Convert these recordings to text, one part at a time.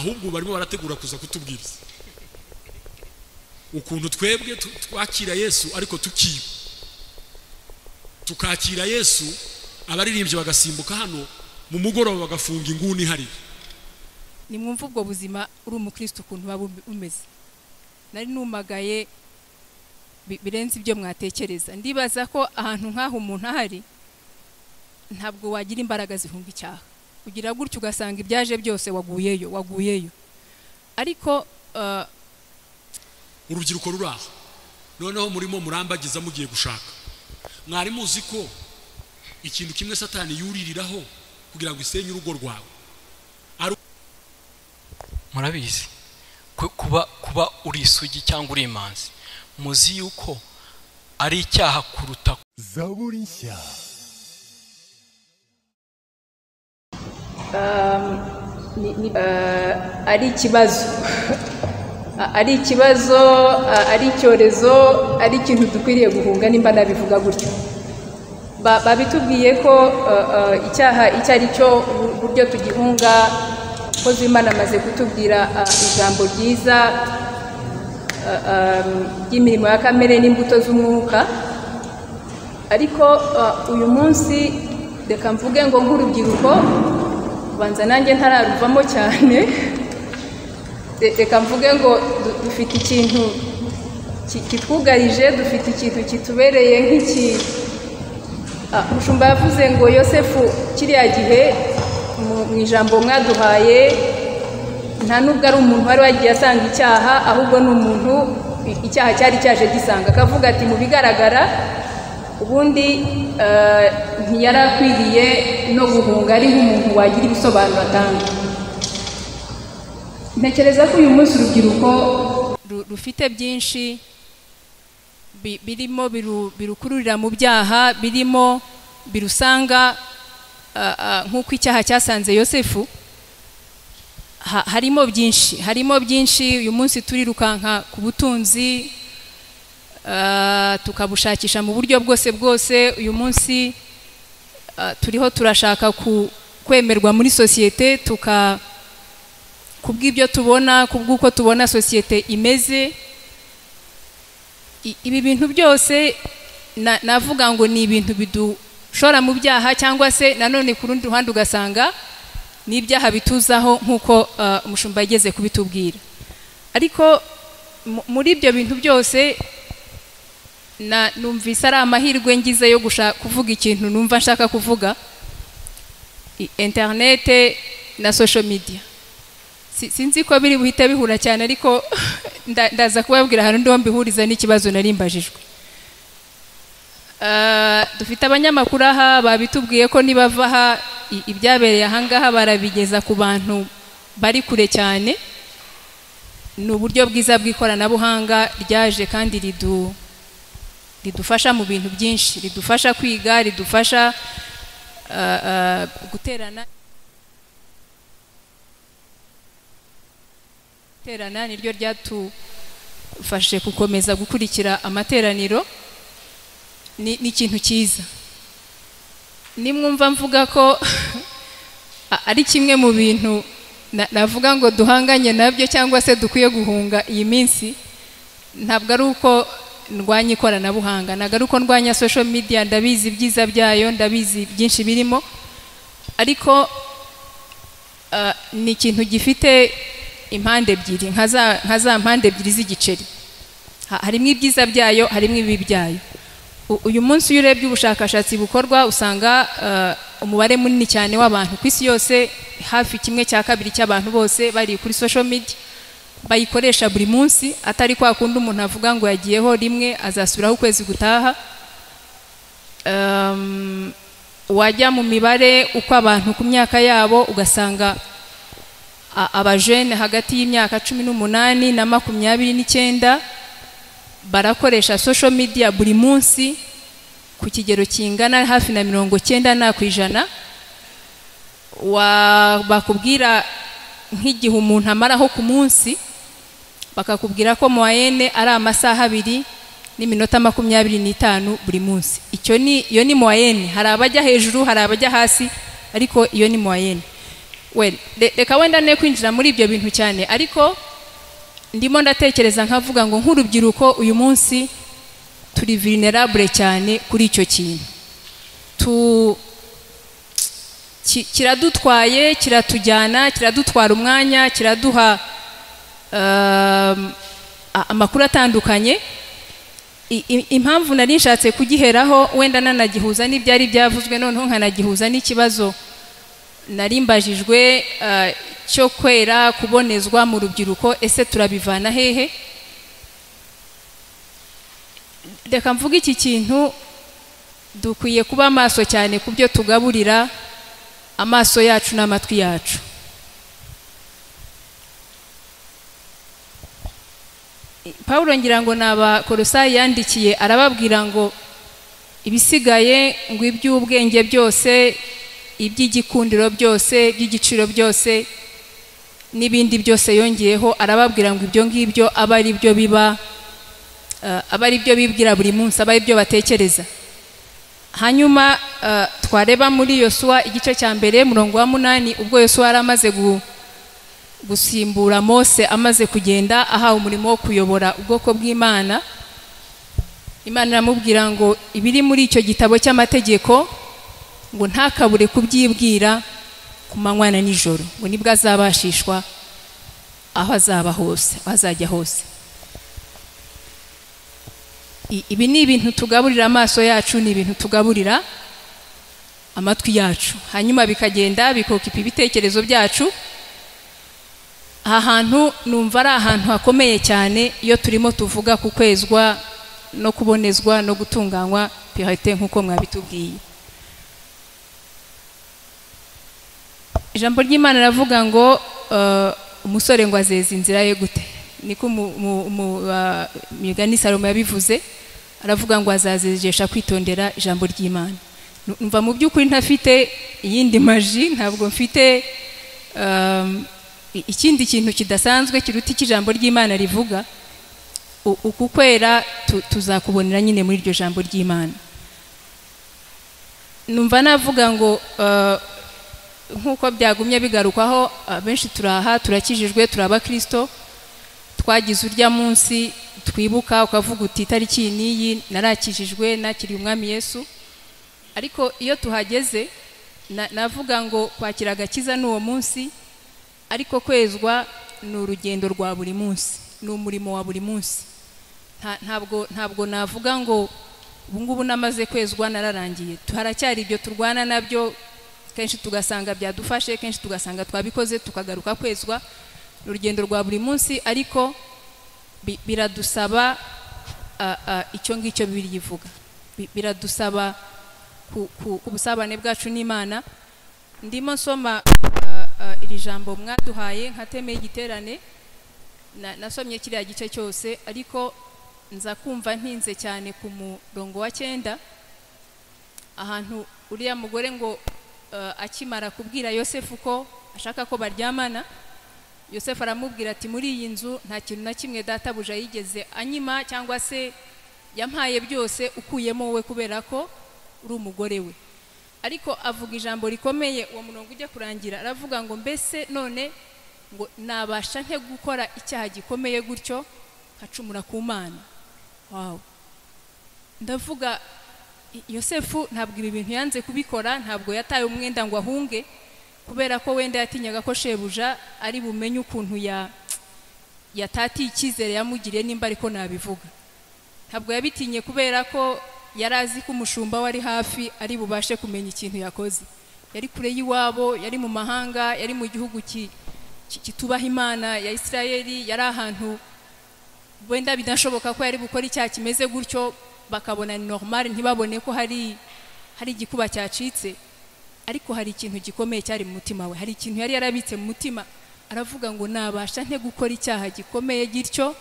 ahubwo barimo barategura kuza kutubwiriza. Ukuntu twebwe twakira yesu ariko tukiba. Tukakira yesu abaririmbyi bagasimbuka hano mu mugoroba bagafunga inguni hariya nimwumva ubwo buzima uri umukristo ukuntu buba bum- bumeze nari numagaye bi- birenze ibyo mwatekereza. Ndibaza ko ahantu nk'aho umuntu ahari ntabwo wagira imbaraga zihunga icyaha. Ugira gutyo ugasanga ibyaje byose waguyeyo waguyeyo. Ariko uh, urubyiruko ruri aho. Noneho murimo murambagiza mugiye gushaka. Mwari muzi ko ikintu kimwe satani yuririraho kugira ngo isenye urugo rwawe. Murabizi? Ku- kuba kuba uri isugi cyangwa uri imanzi. Muzi yuko ari icyaha kuruta zaburi nshya. Ari ikibazo. Ari ikibazo a- ari icyorezo ari ikintu dukwiriye guhunga nimba nabivuga gutyo. Ba- babitubwiye ko eh, icyaha icyo ari cyo uburyo tugihunga umukozi w'imana amaze kutubwira ijambo ryiza eh, ry'imirimo ya kamere n'imbuto z'umwuka. Ariko uyu munsi reka mvuge ngo nk'urubyiruko ubanza nanjye ntararuvamo cyane. Re- reka mvuge ngo du- dufite ikintu ki- kitwugarije dufite ikintu kitubereye nk'iki. Ah, umushumba yavuze ngo yosefu kiriya gihe mu- ijambo mwaduhaye nta nubwo ari umuntu wari wagiye asanga icyaha ahubwo ni umuntu icyaha cyari cyaje gisanga. Akavuga ati mu bigaragara ubundi eh, ntiyari akwiriye no guhunga. Ari nk'umuntu wagira ibisobanuro atanga. Ntekereza ko uyu munsi urubyiruko ru- rufite byinshi bi- birimo biru- birukururira mu byaha birimo birusanga nk'uko icyaha cyasanze yosefu ha- harimo byinshi harimo byinshi. Uyu munsi turirukanka ku butunzi tukabushakisha mu buryo bwose bwose uyu munsi ah, turiho turashaka kwemerwa muri sosiyete tuka kubw'ibyo tubona kubw'uko tubona sosiyete imeze. Ibi bintu byose na- navuga ngo ni ibintu bidushora mu byaha cyangwa se nanone ku rundi ruhande ugasanga ni ibyaha bituzaho nk'uko uh, umushumba yageze kubitubwira. Ariko mu- muri ibyo bintu byose numvise ari amahirwe ngize yo kuvuga ikintu numva nshaka kuvuga. Interinete na social media. Si- sinzi ko biri buhite bihura cyane ariko nda- ndaza kubabwira ahantu ndiho mbihuriza n'ikibazo nari mbajijwe. Ah, dufite abanyamakuru aha babitubwiye ko nibava aha ibyabereye ahangaha barabigeza ku bantu bari kure cyane. Ni uburyo bwiza bw'ikoranabuhanga ryaje kandi ridu ridufasha mu bintu byinshi ridufasha kwiga ridufasha ah, ah, guterana iterana niryo ryatufashe gukomeza gukurikira amateraniro ni ikintu cyiza. Nimwumva mvuga ko ari kimwe mu bintu na- navuga ngo duhanganye na byo cyangwa se dukwiye guhunga iyi minsi ntabwo ari uko ndwanya ikoranabuhanga. Ntabwo ari uko ndwanya social media ndabizi ibyiza byayo ndabizi byinshi birimo. Ariko ah, ni ikintu gifite impande ebyiri nka za- mpande ebyiri z'igiceri. Ha- harimo ibyiza byayo harimo ibibi byayo. Uyu munsi iyo urebye ubushakashatsi bukorwa usanga eh, umubare munini cyane w'abantu ku isi yose hafi kimwe cya kabiri cy'abantu bose bari kuri social media. Bayikoresha buri munsi atari kwa kundi umuntu avuga ngo yagiyeho rimwe azasubiraho ukwezi gutaha. Um, wajya mu mibare uko abantu ku myaka yabo ugasanga abajene hagati y'imyaka cumi n'umunani na makumyabiri n'icyenda barakoresha social media buri munsi ku kigero kingana hafi na mirongo cyenda na ku ijana. Bakubwira nk'igihe umuntu amaraho ku munsi bakakubwira ko moyenne ari amasaha abiri n'iminota makumyabiri n'itanu buri munsi. Icyo ni iyo ni moyenne hari abajya hejuru hari abajya hasi ariko iyo ni moyenne reka wenda ne kwinjira muri ibyo bintu cyane. Ariko ndimo ndatekereza nkavuga ngo nk'urubyiruko uyu munsi turi vulnerable cyane kuri icyo kintu. Tu ki- kiradutwaye kiratujyana kiradutwara umwanya kiraduha amakuru atandukanye. Impamvu nari nshatse kugiheraho wenda nanagihuza n'ibyari byavuzwe noneho nkanagihuza n'ikibazo. Nari mbajijwe uh, cyo kwera kubonezwa mu rubyiruko ese turabivana hehe? Reka mvuge iki kintu. Dukwiye kuba maso cyane ku byo tugaburira amaso yacu n'amatwi yacu. Pawulo ngira ngo ni abakorosayi yandikiye arababwira ngo ibisigaye ngo iby'ubwenge byose iby'igikundiro byose iby'igiciro byose n'ibindi byose yongeyeho arababwira ngo ibyo ngibyo aba ari byo biba eh, aba ari byo bibwira buri munsi aba ari byo batekereza. Hanyuma eh, twareba muri yosuwa igice cya mbere murongo wa munani ubwo yosuwa yari amaze gu- gusimbura mose amaze kugenda ahawe umurimo wo kuyobora ubwoko bw'imana. Imana iramubwira ngo ibiri muri icyo gitabo cy'amategeko ngo ntakabure kubyibwira ku manywa na nijoro ngo ni bwo azabashishwa aho azaba hose aho azajya hose. Ibi ni ibintu tugaburira amaso yacu ni ibintu tugaburira amatwi yacu. Hanyuma bikagenda bikokipa ibitekerezo byacu. Aha hantu numva ari ahantu hakomeye cyane iyo turimo tuvuga ku kwezwa no kubonezwa no gutunganywa purite nk'uko mwabitubwiye. Ijambo ry'imana riravuga ngo eh, umusore ngo azeza inzira ye gute. Niko migani salomo yabivuze aravuga ngo azazejesha kwitondera ijambo ry'imana. Nu- numva mu by'ukuri ntafite iyindi maji ntabwo mfite i- ikindi kintu kidasanzwe kiruta icyo ijambo ry'imana rivuga uku kwera tu- tuzakubonera nyine muri iryo jambo ry'imana. Numva navuga ngo uh, nk'uko byagumye bigarukwaho abenshi turaha turakijijwe turi abakristo twagize urya munsi twibuka ukavuga uti itariki iyi n'iyi narakijijwe nakiriye umwami yesu. Ariko iyo tuhageze na- navuga ngo kwakira agakiza ni uwo munsi ariko kwezwa ni urugendo rwa buri munsi ni umurimo wa buri munsi. Nta- ntabwo ntabwo navuga ngo ubu ngubu namaze kwezwa nararangiye. Haracyari ibyo turwana na byo kenshi tugasanga byadufashe kenshi tugasanga twabikoze tukagaruka kwezwa. Ni urugendo rwa buri munsi ariko bi- biradusaba icyo ngicyo bibiri ivuga. Bi- biradusaba ku, busabane bwacu n'imana. Ndimo nsoma iri jambo mwaduhaye nka teme y'igiterane na- nasomye kiriya gice cyose ariko nza kumva ntinze cyane ku murongo wa cyenda. Ahantu uriya mugore ngo eh, akimara kubwira yosefu ko ashaka ko baryamana yosefu aramubwira ati muri iyi nzu nta kintu na kimwe databuja yigeze anyima cyangwa se yampaye byose ukuyemo wowe kubera ko uri umugore we. Ariko avuga ijambo rikomeye uwo murongo ujya kurangira aravuga ngo mbese none ngo nabasha nke gukora icyaha gikomeye gutyo? Nkacumura ku mana. Wawu ndavuga yosefu ntabwo ibi bintu yanze kubikora ntabwo yataye umwenda ngo ahunge kubera ko wenda yatinyaga ko shebuja ari bumenye ukuntu ya yatatiye icyizere yamugiriye nimba ariko nabivuga. Ntabwo yabitinye kubera ko yari azi ko umushumba wari hafi ari bubashe kumenya ikintu yakoze. Yari kure y'iwabo yari mu mahanga yari mu gihugu ki- ki- kitubaha imana ya isirayeli yari ahantu wenda bidashoboka ko yari bukora icyaha kimeze gutyo bakabona ni normal ntibabone ko hari hari igikuba cyacitse. Ariko hari ikintu gikomeye cyari mu mutima we. Hari ikintu yari yarabitse mu mutima. Aravuga ngo nabasha nte gukora icyaha gikomeye gityo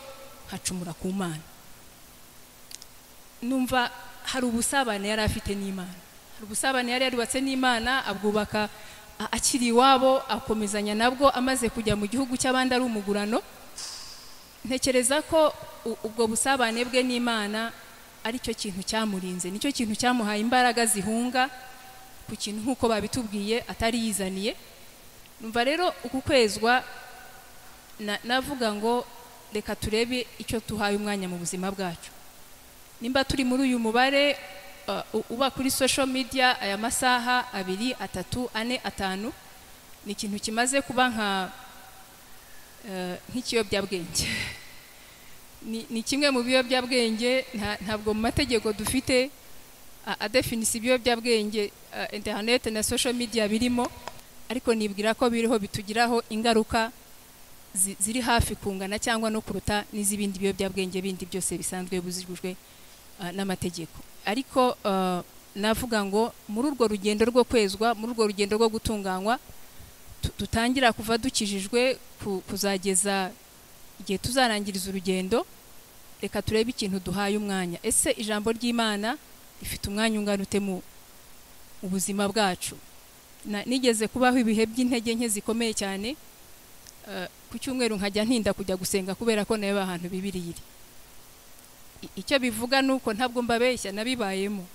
nkacumura ku mana. Numva hari ubusabane yari afite n'imana. Hari ubusabane yari yarubatse n'imana abwubaka akiri iwabo akomezanya nabwo amaze kujya mu gihugu cy'abandi ari umugurano. Ntekereza ko ubwo busabane bwe n'imana ari cyo kintu cyamurinze. Nicyo kintu cyamuhaye imbaraga zihunga ku kintu nk'uko babitubwiye atari yizaniye. Numva rero uku kwezwa na- navuga ngo reka turebe icyo tuhaye umwanya mu buzima bwacu. Nimba turi muri uyu mubare uh, uba kuri social media aya masaha abiri atatu ane atanu ni ikintu kimaze kuba nka eh, nk'ikiyobyabwenge. Ni, kimwe mu biyobyabwenge nta- ntabwo mu mategeko dufite a- adefinisa ibiyobyabwenge uh, internet na social media birimo ariko nibwira ko biriho bitugiraho ingaruka zi- ziri hafi kungana cyangwa no kuruta n'iz'ibindi biyobyabwenge bindi byose bisanzwe buzijwe uh, n'amategeko. Ariko uh, navuga ngo muri urwo rugendo rwo kwezwa muri urwo rugendo rwo gutunganywa tu- dutangira kuva dukijijwe ku- kuzageza igihe tuzarangiriza urugendo reka turebe ikintu duhaye umwanya. Ese ijambo ry'imana rifite umwanya ungana ute mu buzima bwacu? Nigeze kubaho ibihe by'intege nke zikomeye cyane eh, ku cyumweru nkajya ntinda kujya gusenga kubera ko na yo ahantu bibiri iri. Icyo bivuga ni uko ntabwo mbabeshya nabibayemo.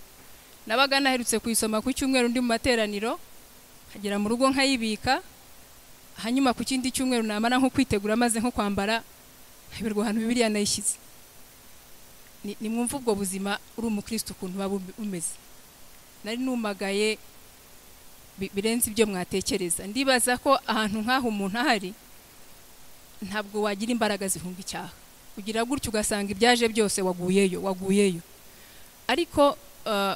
Nabaga naherutse kuyisoma ku cyumweru ndi mu materaniro nkagera mu rugo nkayibika hanyuma ku kindi cyumweru namara nko kwitegura maze nko kwambara nkayoberwa ahantu bibiriya nayishyize. Ni- nimwumve ubwo buzima uri umukristo ukuntu buba bum- bumeze nari numagaye bi- birenze ibyo mwatekereza. Ndibaza ko ahantu nk'aho umuntu ahari ntabwo wagira imbaraga zihunga icyaha. Ugira gutyo ugasanga ibyaje byose waguyeyo waguyeyo. Ariko uh,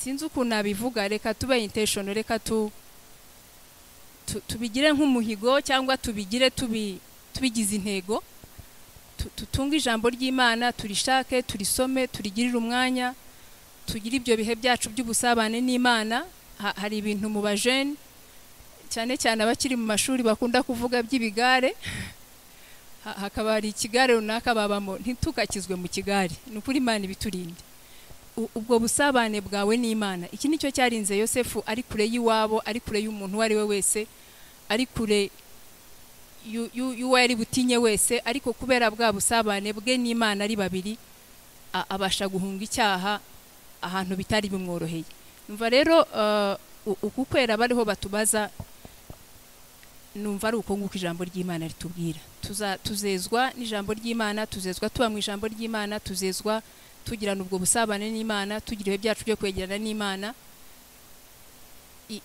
sinzi ukuntu nabivuga reka tube intention reka tu, tu, tubigire nk'umuhigo cyangwa tubigire tubi, tubigize intego. Tu- tutunge ijambo ry'imana turishake turisome turigirire umwanya tugire ibyo bihe byacu by'ubusabane n'imana. Ha- hari ibintu mu bajene cyane cyane abakiri mu mashuri bakunda kuvuga by'ibigare. Hakaba hari ikigare runaka babamo. Ntitukakizwe mu kigare. Ni ukuri imana ibiturinde. Ubwo busabane bwawe n'imana. Iki ni cyo cyarinze yosefu ari kure y'iwabo ari kure y'umuntu uwo ari we wese ari kure y'u- y'u- y'uwo yari butinye wese ariko kubera bwa busabane bwe n'imana ari babiri abasha guhunga icyaha ahantu bitari bimworoheye. Numva rero uh, uku kwera bariho batubaza numva ari uko nguko ijambo ry'imana ritubwira. Tuzezwa n'ijambo ry'imana tuzezwa tuba mu ijambo ry'imana tuzezwa tugirana ubwo busabane n'imana tugira ibihe byacu byo kwegerana n'imana.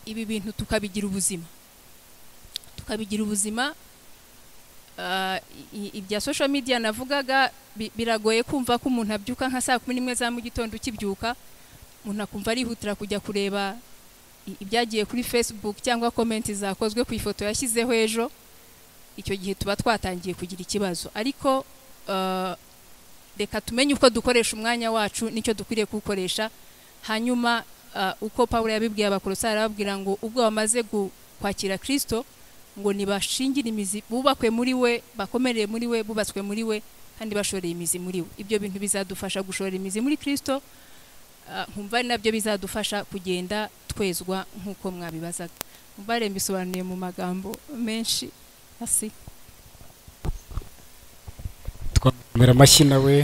Ibi bintu tukabigira ubuzima. Tukabigira ubuzima i- ibya social media navugaga bi- biragoye kumva ko umuntu abyuka nka saa kumi n'imwe za mu gitondo ukibyuka umuntu akumva arihutira kujya kureba ibyagiye kuri facebook cyangwa komenti zakozwe ku ifoto yashyizeho ejo icyo gihe tuba twatangiye kugira ikibazo. Ariko ah, reka tumenye uko dukoresha umwanya wacu ni cyo dukwiriye kuwukoresha. Hanyuma ah, uko paul yabibwiye abakorosari arababwira ngo ubwo bamaze kwakira kristo ngo nibashingire imizi bubakwe muri we bakomereye muri we bubatswe muri we kandi bashoreye imizi muri we. Ibyo bintu bizadufasha gushora imizi muri kristo ah, nkumva ari na byo bizadufasha kugenda twezwa nk'uko mwabibazaga. Mbare mbisobanuye mu magambo menshi asi twamera amashyi nawe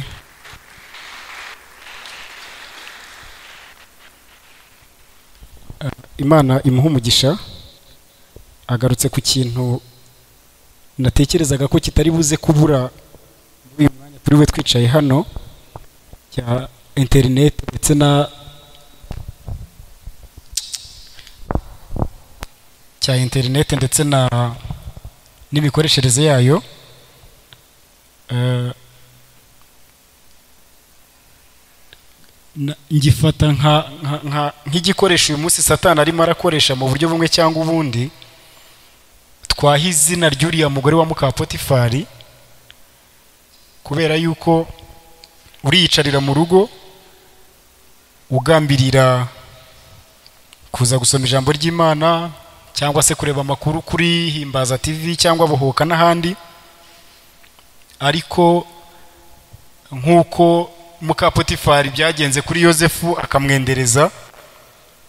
Eh, imana imuha umugisha agarutse ku kintu natekerezaga ko kitari buze kubura muri uyu mwanya turi we twicaye hano interineti ndetse na cya interineti ndetse na n'imikoreshereze yayo Eh, ngifata nk'igikoresho uyu munsi satani arimo arakoresha mu buryo bumwe cyangwa ubundi twaha izina ry'uriya mugore wa mukapotifari kubera yuko uriyicarira mu rugo ugambirira kuza gusoma ijambo ry'imana cyangwa se kureba amakuru kuri himbaza tv cyangwa bohoka n'ahandi. Ariko nk'uko mukapotifari byagenze kuri yosefu akamwendereza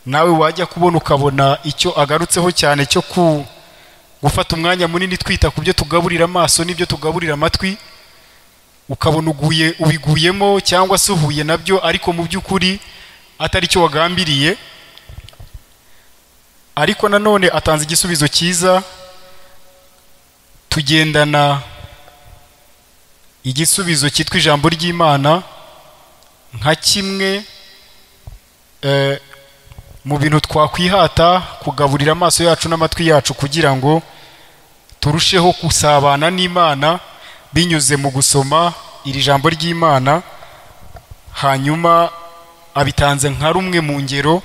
nawe wajya kubona ukabona icyo agarutseho cyane cyo ku gufata umwanya munini twita ku byo tugaburira amaso n'ibyo tugaburira amatwi ukabona uguye ubiguyemo cyangwa se uhuye na byo ariko mu by'ukuri atari cyo wagambiriye ariko nanone atanze igisubizo cyiza tugendana igisubizo cyitwa ijambo ry'imana nka kimwe eh, mu bintu twakwihata kugaburira amaso yacu n'amatwi yacu kugira ngo turusheho gusabana n'imana binyuze mu gusoma iri jambo ry'imana hanyuma abitanze nka rumwe mu ngero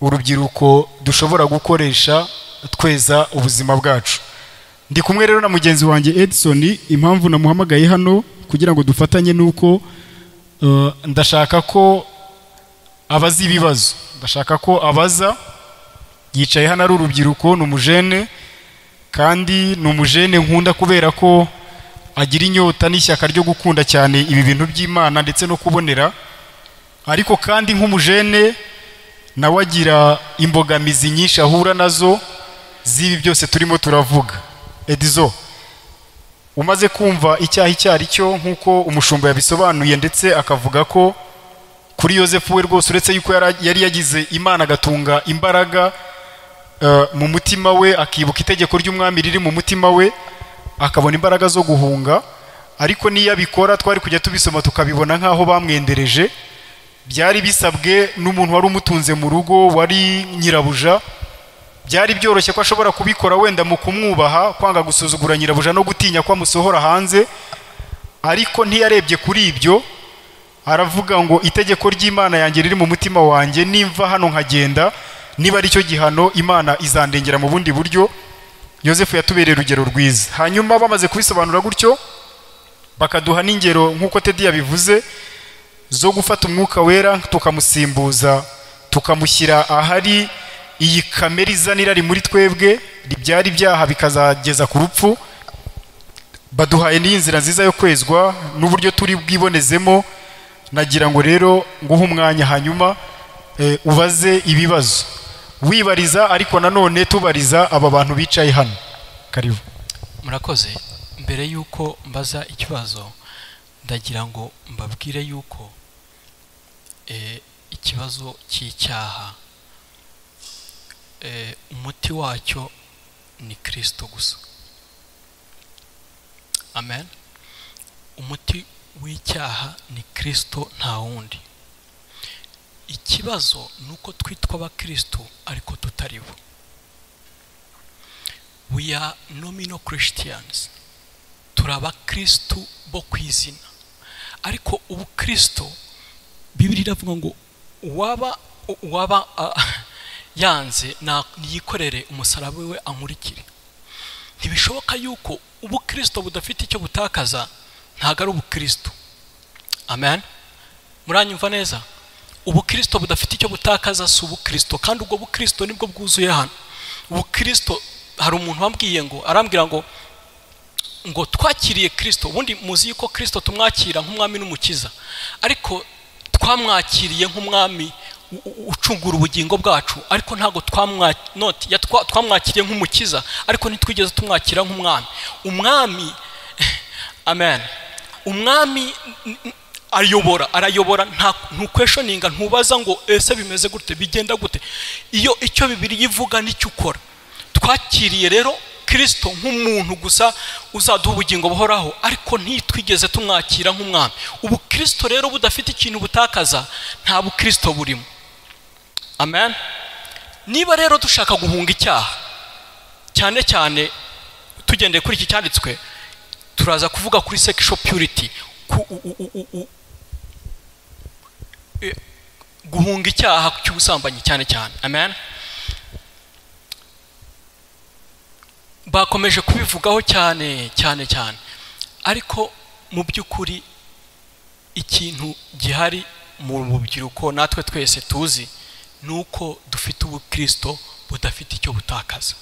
urubyiruko dushobora gukoresha tweza ubuzima bwacu. Ndi kumwe rero na mugenzi wanjye edison impamvu namuhamagaye hano kugira ngo dufatanye nuko uh, ndashaka ko abaza ibibazo. Ndashaka ko abaza yicaye hano ari urubyiruko ni umujene kandi ni umujene nkunda kubera ko agira inyota n'ishyaka ryo gukunda cyane ibi bintu by'imana ndetse no kubonera ariko kandi nk'umujene nawe agira imbogamizi nyinshi ahura na zo z'ibi byose turimo turavuga. Edizo umaze kumva icyaha icyo ari cyo nk'uko umushumba yabisobanuye ndetse akavuga ko kuri yosefu we rwose uretse yuko yari yagize imana agatunga imbaraga eh, mu mutima we akibuka itegeko ry'umwami riri mu mutima we akabona imbaraga zo guhunga. Ariko n'iyo abikora twari kujya tubisoma tukabibona nk'aho bamwendereje. Byari bisabwe n'umuntu wari umutunze mu rugo wari nyirabuja. Byari byoroshye ko ashobora kubikora wenda mu kumwubaha kwanga gusuzugura nyirabuja no gutinya ko amusohora hanze. Ariko ntiyarebye kuri ibyo aravuga ngo itegeko ry'imana yanjye riri mu mutima wanjye nimva hano nkagenda niba ari cyo gihano imana izandengera mu bundi buryo. Yosefu yatubereye urugero rwiza. Hanyuma bamaze kubisobanura gutyo bakaduha n'ingero nk'uko tedi yabivuze zo gufata umwuka wera tukamusimbuza tukamushyira ahari iyi kamere izana irari muri twebwe ribyara ibyaha bikazageza ku rupfu baduhaye n'iyi nzira nziza yo kwezwa n'uburyo turi bwibonezemo nagira ngo rero nguhe umwanya hanyuma eh, ubaze ibibazo. Wibariza ariko nanone tubariza aba bantu bicaye hano. Karibu. Murakoze. Mbere y'uko mbaza ikibazo ndagira ngo mbabwire y'uko ikibazo cy'icyaha. Eh, umuti wacyo ni kirisito gusa. Amen. Umuti w'icyaha ni kirisito nta wundi. Ikibazo ni uko twitwa abakirisito ariko tutari bo. We are nominal christians. Turi abakristo bo ku izina. Ariko ubukristo bibiri iravuga ngo uwaba uwaba yanze yikorere umusaraba we ankurikire ntibishoboka yuko ubukristo budafite icyo butakaza ntabwo ari ubukristo. Amen? Muranyumva neza? Ubukristo budafite icyo butakaza si ubukristo. Kandi ubwo bukristo ni bwo bwuzuye hano. Ubukristo hari umuntu wambwiye ngo arambwira ngo ngo twakiriye kirisito ubundi muzi yuko kirisito tumwakira nk'umwami n'umukiza. Ariko twamwakiriye nk'umwami ucungura ubugingo bwacu ariko ntabwo twamwakiriye nk'umukiza ariko ntitwigeze tumwakira nk'umwami. Umwami amen. Umwami ayobora arayobora ntukweshoninga ntubaza ngo ese bimeze gute? Bigenda gute? Iyo icyo bibiri yivuga ni cyo ukora. Twakiriye rero kirisito nk'umuntu gusa uzaduha ubugingo buhoraho ariko ntitwigeze tumwakira nk'umwami. Ubu kirisito rero budafite ikintu butakaza nta bukirisito burimo. Amen. Niba rero dushaka guhunga icyaha cyane cyane tugendeye kuri iki cyanditswe turaza kuvuga kuri sexual purity ku, u, u, u, u, e, guhunga icyaha cy'ubusambanyi cyane cyane. Amen. Bakomeje kubivugaho cyane cyane cyane. Ariko mu by'ukuri ikintu gihari mu rubyiruko natwe twese tuzi ni uko dufite ubukristo budafite icyo butakaza.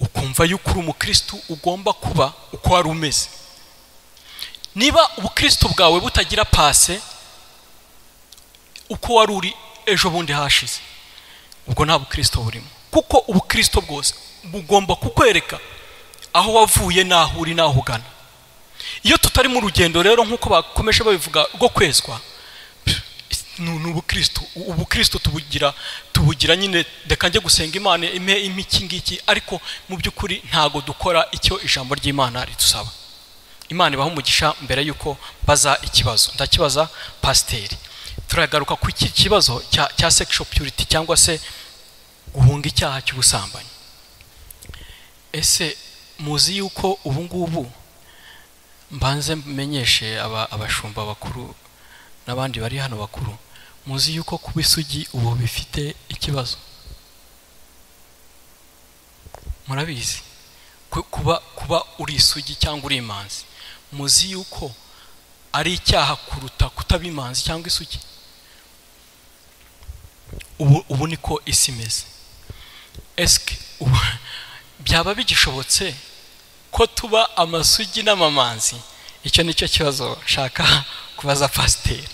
Ukumva yuko uri umukristo ugomba kuba uko wari umeze. Niba ubukristo bwawe butagira pase uko wari uri ejo bundi hashize ubwo nta bukristo burimo. Kuko ubukristo bwose bugomba kukwereka aho wavuye n'aho uri n'aho ugana. Iyo tutari mu rugendo rero nk'uko bakomeje babivuga rwo kwezwa ni ubukristo ubukristo tubugira tubugira nyine reka njye gusenga imana impe iki ngiki ariko mu by'ukuri ntago dukora icyo ijambo ry'imana ridusaba imana ibaha umugisha mbere y'uko baza ikibazo. Ndakibaza pasiteri turagaruka ku iki kibazo cya sexual purity cyangwa se guhunga icyaha cy'ubusambanyi. Ese muzi yuko ubu ngubu mbanze menyeshe aba- abashumba bakuru n'abandi bari hano bakuru muzi yuko kuba isugi ubu bifite ikibazo? Murabizi? Ku- kuba kuba uri isugi cyangwa uri imanzi muzi yuko ari icyaha kuruta kutaba imanzi cyangwa isugi? Ubu ubu niko isi imeze. Esike ubu byaba bigishobotse ko tuba amasugi n'amamanzi. Icyo ni cyo kibazo nshaka kubaza pasiteri.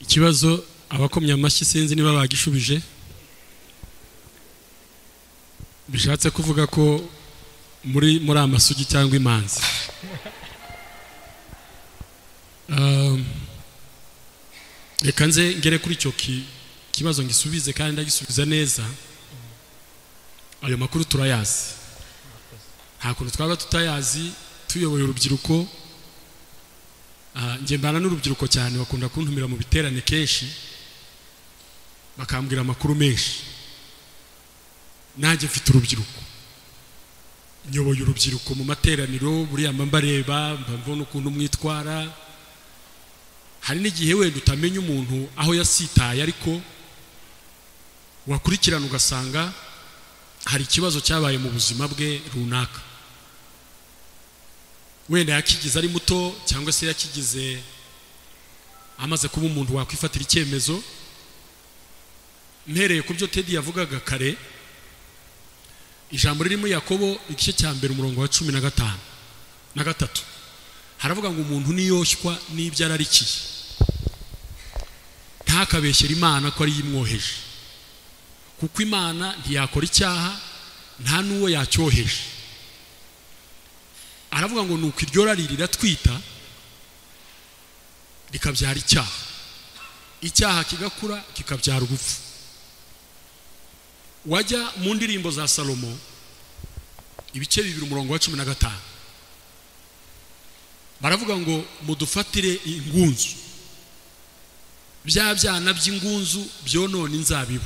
Ikibazo abakomye amashyi sinzi niba bagishubije. Bishatse kuvuga ko muri muri amasugi cyangwa imanzi. Reka nze ngere kuri icyo ki- kibazo ngisubize kandi ndagisubiza neza. Ayo makuru turayazi. Nta kuntu twaba tutayazi tuyoboye urubyiruko. Ah, mbana n'urubyiruko cyane bakunda kuntumira mu biterane kenshi bakambwira amakuru menshi. Nanjye mfite urubyiruko. Nyoboye urubyiruko mu materaniro buriya mba mbareba mba mbona ukuntu mwitwara. Hari n'igihe wenda utamenya umuntu aho yasitaye ariko wakurikirana ugasanga hari ikibazo cyabaye mu buzima bwe runaka. Wenda yakigize ari muto cyangwa se yakigize amaze kuba umuntu wakwifatira icyemezo. Mpereye ku byo tedi yavugaga kare. Ijambo ririmo yakobo igice cya mbere umurongo wa cumi na gatanu na gatatu. Haravuga ngo umuntu niyoshywa n'ibyo ararikiye. Ntakabeshyere imana ko ariyo imwoheje kuko imana ntiyakora icyaha nta n'uwo yacyoheje aravuga ngo nuko iryo rari riratwita rikabyara icyaha. Icyaha kigakura kikabyara urupfu. Wajya mu ndirimbo za salomo ibice bibiri umurongo wa cumi na gatanu. Baravuga ngo mudufatire ingunzu. Bya byana by'ingunzu byonona inzabibu.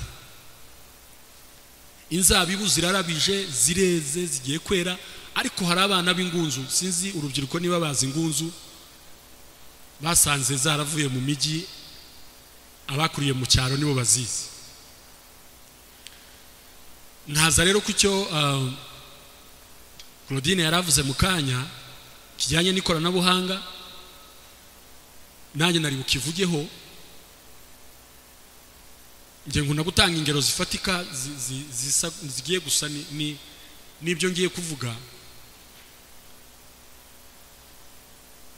Inzabibu zirarabije zireze zigiye kwera ariko hari abana b'ingunzu. Sinzi urubyiruko niba bazi ingunzu. Basanze zaravuye mu mijyi abakuriye mu cyaro nibo bazizi. Nkaza rero ku cyo ah, claudine yari avuze mu kanya kijyanye n'ikoranabuhanga nanjye nari bukivugeho njye nkunda gutanga ingero zifatika zigiye gusa ni- ni- n'ibyo ngiye kuvuga.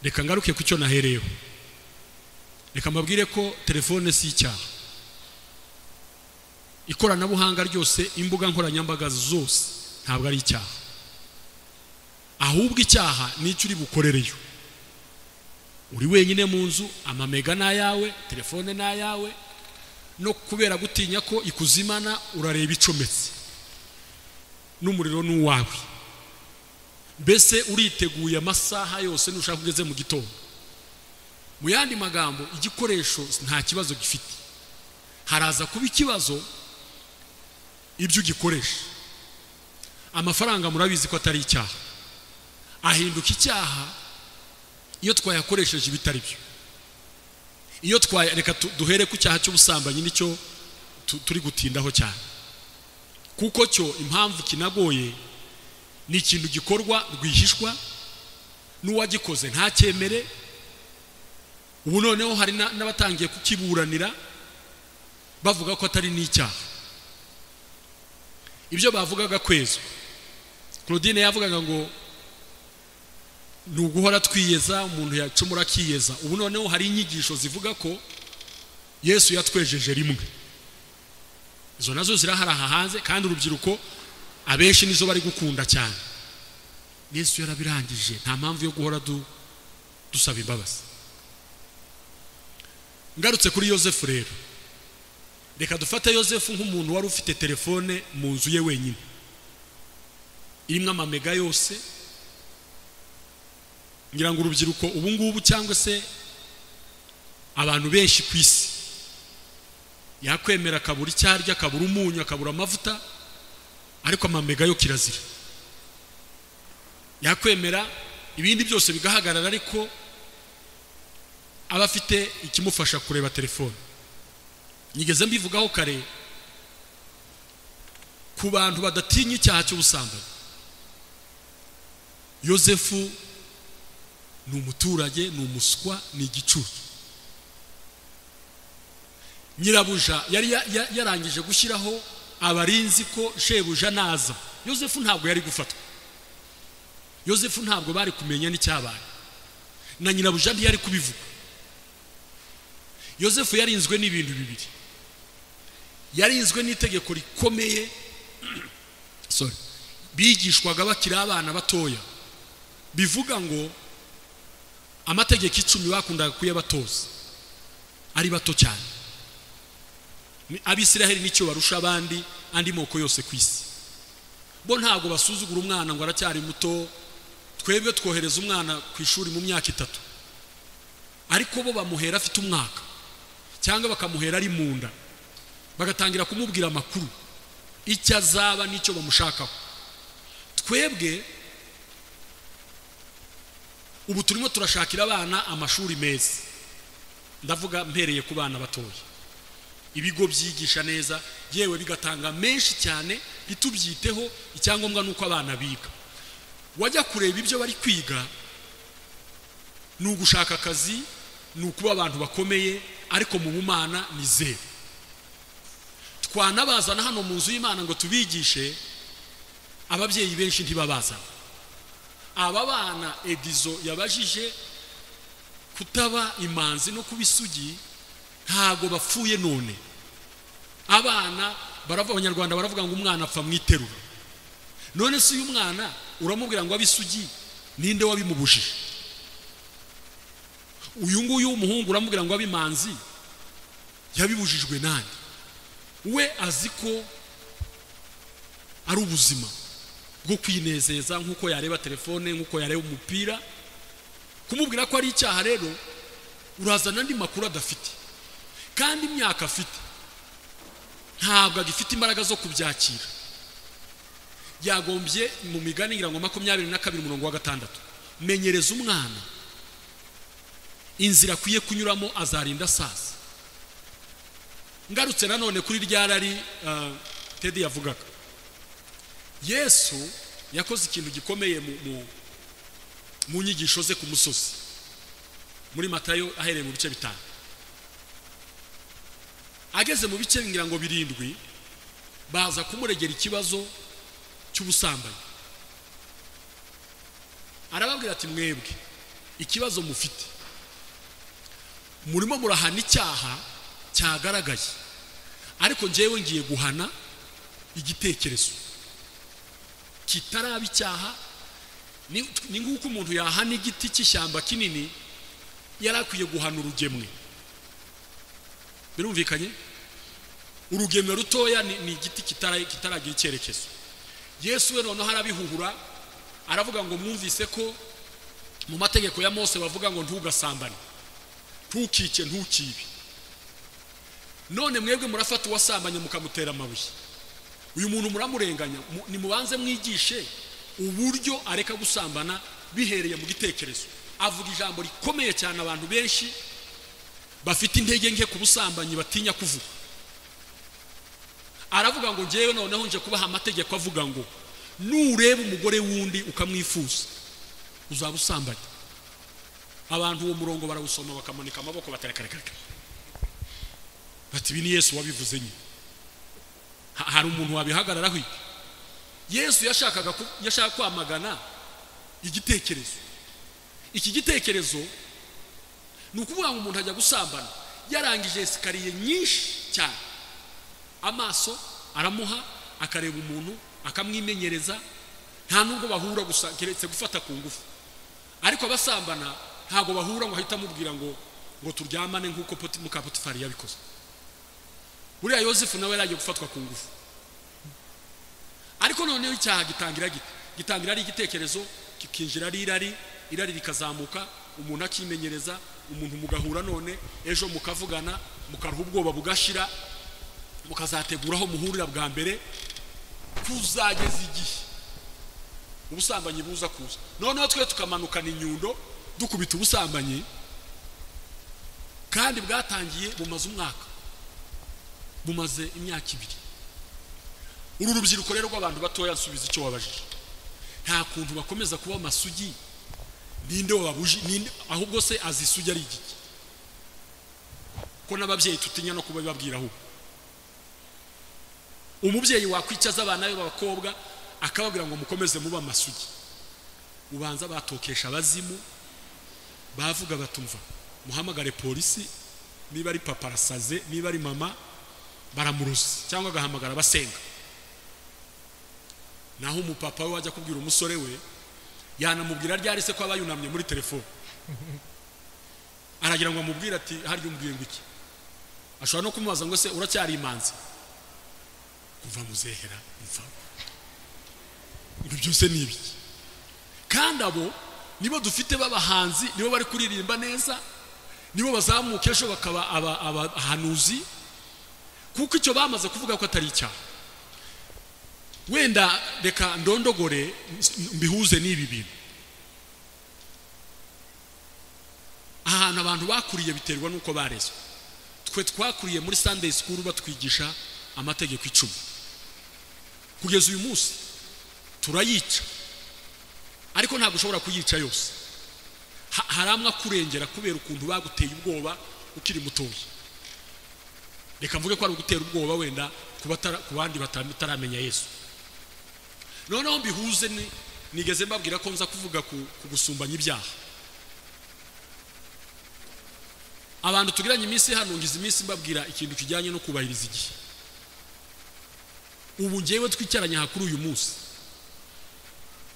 Reka ngaruke ku cyo nahereyeho. Reka mbabwire ko telefone si icyaha ikoranabuhanga ryose imbuga nkoranyambaga zose ntabwo ari icyaha. Ahubwo icyaha ni icyo uri bukorereyo. Uri wenyine mu nzu amamega ni ayawe telefone ni ayawe no kubera gutinya ko ikuzimana urareba icometse n'umuriro ni uwawe. Mbese uriteguye amasaha yose nushaka ugeze mu gitondo? Mu yandi magambo igikoresho nta kibazo gifite. Haraza kuba ikibazo ibyo ugikoresha. Amafaranga murabizi ko atari icyaha. Ahinduka icyaha iyo twayakoresheje ibitari byo. Iyo reka duhere ku cyaha cy'ubusambanyi ni cyo tu- turi gutindaho cyane. Kuko cyo impamvu kinagoye ni ikintu gikorwa rwihishwa n'uwagikoze ntacyemere. Ubu noneho hari na- n'abatangiye kukiburanira bavuga ko atari n'icyaha. Ibyo bavugaga kwezwa claudine yavugaga ngo ni uguhora twiyeza umuntu yacumura akiyeza. Ubu noneho hari inyigisho zivuga ko yesu yatwejeje rimwe. Izo na zo zirahari aha hanze kandi urubyiruko abenshi nizo bari gukunda cyane. Yesu yarabirangije nta mpamvu yo guhora du dusaba imbabazi. Ngarutse kuri yosefu rero. Reka dufate yosefu nk'umuntu wari ufite telefone mu nzu ye wenyine. Irimo amamega yose ngira ngo urubyiruko ubu ngubu cyangwa se abantu benshi ku isi. Yakwemera akabura icyo arya akabura umunyu akabura amavuta ariko amamega yo kirazira. Yakwemera ibindi byose bigahagarara ariko aba afite ikimufasha kureba telefone. Nigeze mbivugaho kare ku bantu badatinya icyaha cy'ubusambanyi. Yosefu ni umuturage ni umuswa ni igicucu nyirabuja yari yarangije gushyiraho abarinzi ko shebuja naza. Yosefu ntabwo yari gufatwa. Yosefu ntabwo bari kumenya n'icyabaye. Na nyirabuja ntiyari kubivuga. Yosefu yarinzwe n'ibintu bibiri. Yarinzwe n'itegeko rikomeye. Bigishwaga bakiri abana batoya. Bivuga ngo amategeko icumi bakundaga kuyabatoza ari bato cyane. Abisiraheli ni cyo barusha abandi andi moko yose ku isi. Bo ntabwo basuzugura umwana ngo aracyari muto twebwe twohereza umwana ku ishuri mu myaka itatu. Ariko bo bamuhera afite umwaka cyangwa bakamuhera ari mu nda bagatangira kumubwira amakuru. Icyo azaba n'icyo bamushakaho. Twebwe ubu turimo turashakira abana amashuri meza. Ndavuga mpereye ku bana batoya. Ibigo byigisha neza yewe bigatanga menshi cyane ntitubyiteho icyangombwa ni uko abana biga. Wajya kureba ibyo bari kwiga ni ugushaka akazi ni ukuba abantu bakomeye ariko mu bumana ni zeru. Twanabazana hano mu nzu y'imana ngo tubigishe ababyeyi benshi ntibabazana. Aba bana edizo yabajije kutaba imanzi no kuba isugi ntago bapfuye none. Abana abanyarwanda baravuga ngo umwana apfa mu iterura none si uyu mwana uramubwira ngo abe isugi ninde wabimubujije? Uyu nguyu w'umuhungu uramubwira ngo abe imanzi yabibujijwe nande we azi ko ari ubuzima. Bwo kwinezeza nk'uko yareba telefone nk'uko yareba umupira. Kumubwira ko ari icyaha rero urazana andi makuru adafite. Kandi imyaka afite ntabwo agifite imbaraga zo kubyakira. Yagombye mu migani ngira ngo makumyabiri na kabiri umurongo wa gatandatu. Menyereza umwana. Inzira akwiye kunyuramo azarinda asaza. Ngarutse nanone kuri rya rari tedi yavugaga. Yesu yakoze ikintu gikomeye mu nyigisho ze ku musozi. Muri matayo ahereye mu bice bitanu. Ageze mu bice ngira ngo birindwi baza kumuregera ikibazo cy'ubusambanyi. Arababwira ati mwebwe ikibazo mufite. Murimo murahana icyaha cyagaragaye. Ariko ngewe ngiye guhana igitekerezo. Kitaraba icyaha ni nguko umuntu yahana igiti cy'ishyamba kinini yari akwiye guhana urugemwe. Birumvikanye? Urugemwe rutoya ni igiti kitaragira icyerekezo. Yesu we noneho arabihuhura aravuga ngo mwumvise ko mu mategeko ya mose bavuga ngo ntugasambane ntukice ntukibe. None mwebwe murafata uwasambanye mukamutera amabuye. Uyu muntu muramurenganya nimubanze mwigishe uburyo areka gusambana bihereye mu gitekerezo. Avuga ijambo rikomeye cyane abantu benshi bafite intege nke ku busambanyi batinya kuvuga. Aravuga ngo ngewe noneho nje kubaha amategeko avuga ngo nureba umugore wundi ukamwifuza uzaba usambanye abantu uwo murongo barawusoma bakamanika amaboko batarekarekareka bati ibi ni yesu wabivuze nyine. Hari umuntu wabihagararaho iki? Yesu yashakaga yashaka kwamagana igitekerezo. Iki gitekerezo ni ukuvuga ngo umuntu ajya gusambana. Yarangije esikariye nyinshi cyane. Amaso aramuha akareba umuntu akamwimenyereza. Nta nubwo bahura gusa keretse gufata ku ngufu. Ariko abasambana ntabwo bahura ngo ahita amubwira ngo ngo turyamane nk'uko muka potifari yabikoze. Buriya yosefu nawe yaragiye gufatwa ku ngufu. Ariko noneho icyaha gitangira gitangira ari igitekerezo kikinjira ari irari irari rikazamuka umuntu akimenyereza umuntu mugahura none ejo mukavugana mukaruha ubwoba bugashira mukazategura aho muhurira bwa mbere kuzageza igihe. Ubusambanyi buza kuza. Noneho twe tukamanukana inyundo dukubita ubusambanyi kandi bwatangiye bumaze umwaka. Bumaze imyaka ibiri. Uru rubyiruko rero rw'abantu batoya nsubiza icyo wabajije. Nta kuntu bakomeza kuba amasugi ninde ninde ahubwo se azi isugi ari igiki ko n'ababyeyi tutinya no kubibabwira ahubwo umubyeyi wakwicaza abana be b'abakobwa akababwira ngo mukomeze muba amasugi. Ubanza batokesha abazimu bavuga batumva muhamagare polisi niba ari papa arasaze niba ari mama baramuruzi cyangwa agahamagara abasenga. Naho umupapa we wajya kubwira umusore we yanamubwira ryari se ko aba yunamye muri telefone? Aragira ngo amubwire ati harya umbwiye ngo iki? Ashobora no kumubaza ngo se uracyari imanzi? Kuva muzehera mva ibi byose ni ibiki? Kandi abo nibo dufite b'abahanzi nibo bari kuririmba neza nibo bazamuka ejo bakaba aba- abahanuzi kuko icyo bamaze kuvuga ko atari icyaha wenda reka ndondogore mbihuze n'ibi bintu. Ahantu abantu bakuriye biterwa n'uko barezwe. Twe twakuriye muri sunday school batwigisha amategeko icumi kugeza uyu munsi turayica. Ariko ntabwo ushobora kuyica yose. Ha- hari amwe akurengera kubera ukuntu baguteye ubwoba ukiri mutoya. Reka mvuge ko ari ugutera ubwoba wenda ku bandi bata- bataramenya yesu. Noneho mbihuze ni nigeze mbabwira ko nza kuvuga ku, ku gusumbanya ibyaha. Abantu tugiranye iminsi hano ngize iminsi mbabwira ikintu kijyanye no kubahiriza igihe. Ubu ngewe twicaranye aha kuri uyu munsi.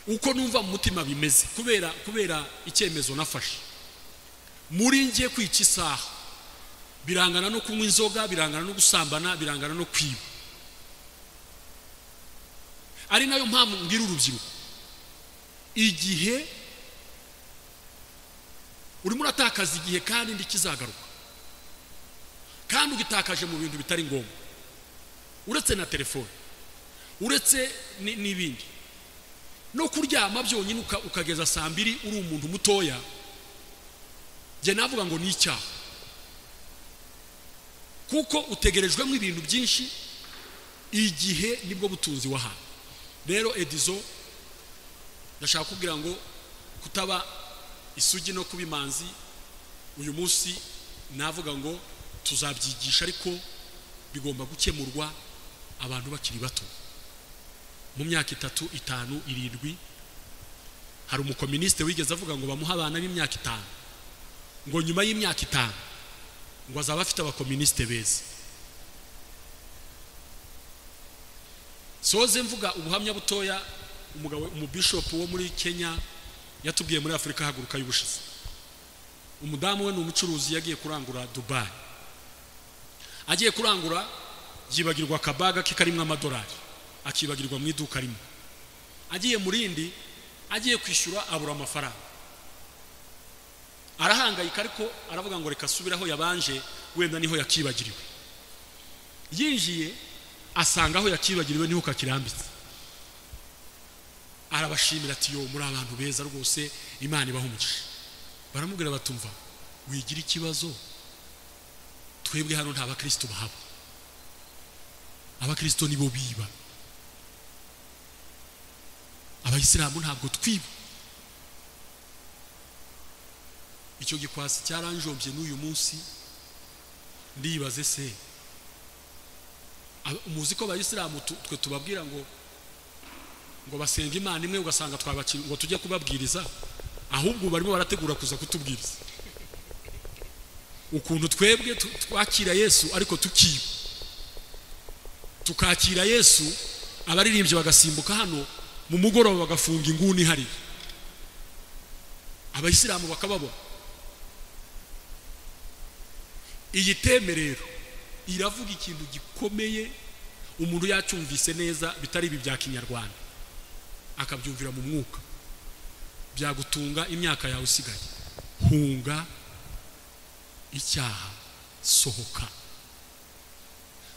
Uko numva mu mutima bimeze kubera kubera icyemezo nafashe. Muri ngiye kwica isaha. Birangana no kunywa inzoga birangana no gusambana birangana no kwiba. Ari na yo mpamvu mbwira urubyiruko. Igihe urimo uratakaza igihe kandi ntikizagaruka kandi ugitakaje mu bintu bitari ngombwa. Uretse na telefone. Uretse ni- n'ibindi. No kuryama byonyine uka- ukageza saa mbiri uri umuntu mutoya njye navuga ngo ni icyaha. Kuko utegerejwemo ibintu byinshi igihe ni bwo butunzi wahawe. Rero edizo ndashaka kubwira ngo kutaba isugi no kuba imanzi uyu munsi navuga ngo tuzabyigisha ariko bigomba gukemurwa abantu bakiri bato. Mu myaka itatu itanu irindwi hari umukominisite wigeze avuga ngo bamuhe abana b'imyaka itanu. Ngo nyuma y'imyaka itanu ngo azaba afite abakominisite beza. Soze mvuga ubuhamya butoya umugabo umubishopu wo muri kenya yatubwiye muri afurika haguruka y'ubushize. Umudamu we ni umucuruzi yagiye kurangura dubayi agiye kurangura yibagirwa akabaga ke karimo amadolari. Akibagirwa mu iduka rimwe. Agiye mu rindi agiye kwishyura abura amafaranga. Arahangayika ariko aravuga ngo reka asubire aho yabanje wenda ni ho yakibagiriwe. Yinjiye asanga aho yakibagiriwe ni ho kakirambitse. Arabashimira ati yo muri abantu beza rwose imana ibaha umugisha. Baramubwira batumva wigira ikibazo? Twebwe hano nta bakristo bahaba. Abakristo nibo biba. Abayisilamu ntabwo twiba. Icyo gikwasi cyaranjombye n'uyu munsi. Ndibaze se. Aba- muzi ko abayisilamu twe tubabwira ngo ngo basenga imana imwe ugasanga twabakiri ngo tujye kubabwiriza ahubwo barimo barategura kuza kutubwiriza. Ukuntu twebwe twakira yesu ariko tukiba. Tukakira yesu abaririmbyi bagasimbuka hano mu mugoroba bagafunga inguni hariya abayisilamu bakababona. Iyi teme rero iravuga ikintu gikomeye umuntu yacyumvise neza bitari ibi bya kinyarwanda. Akabyumvira mu mwuka. Byagutunga imyaka yawe usigaye. Hunga icyaha. Sohoka.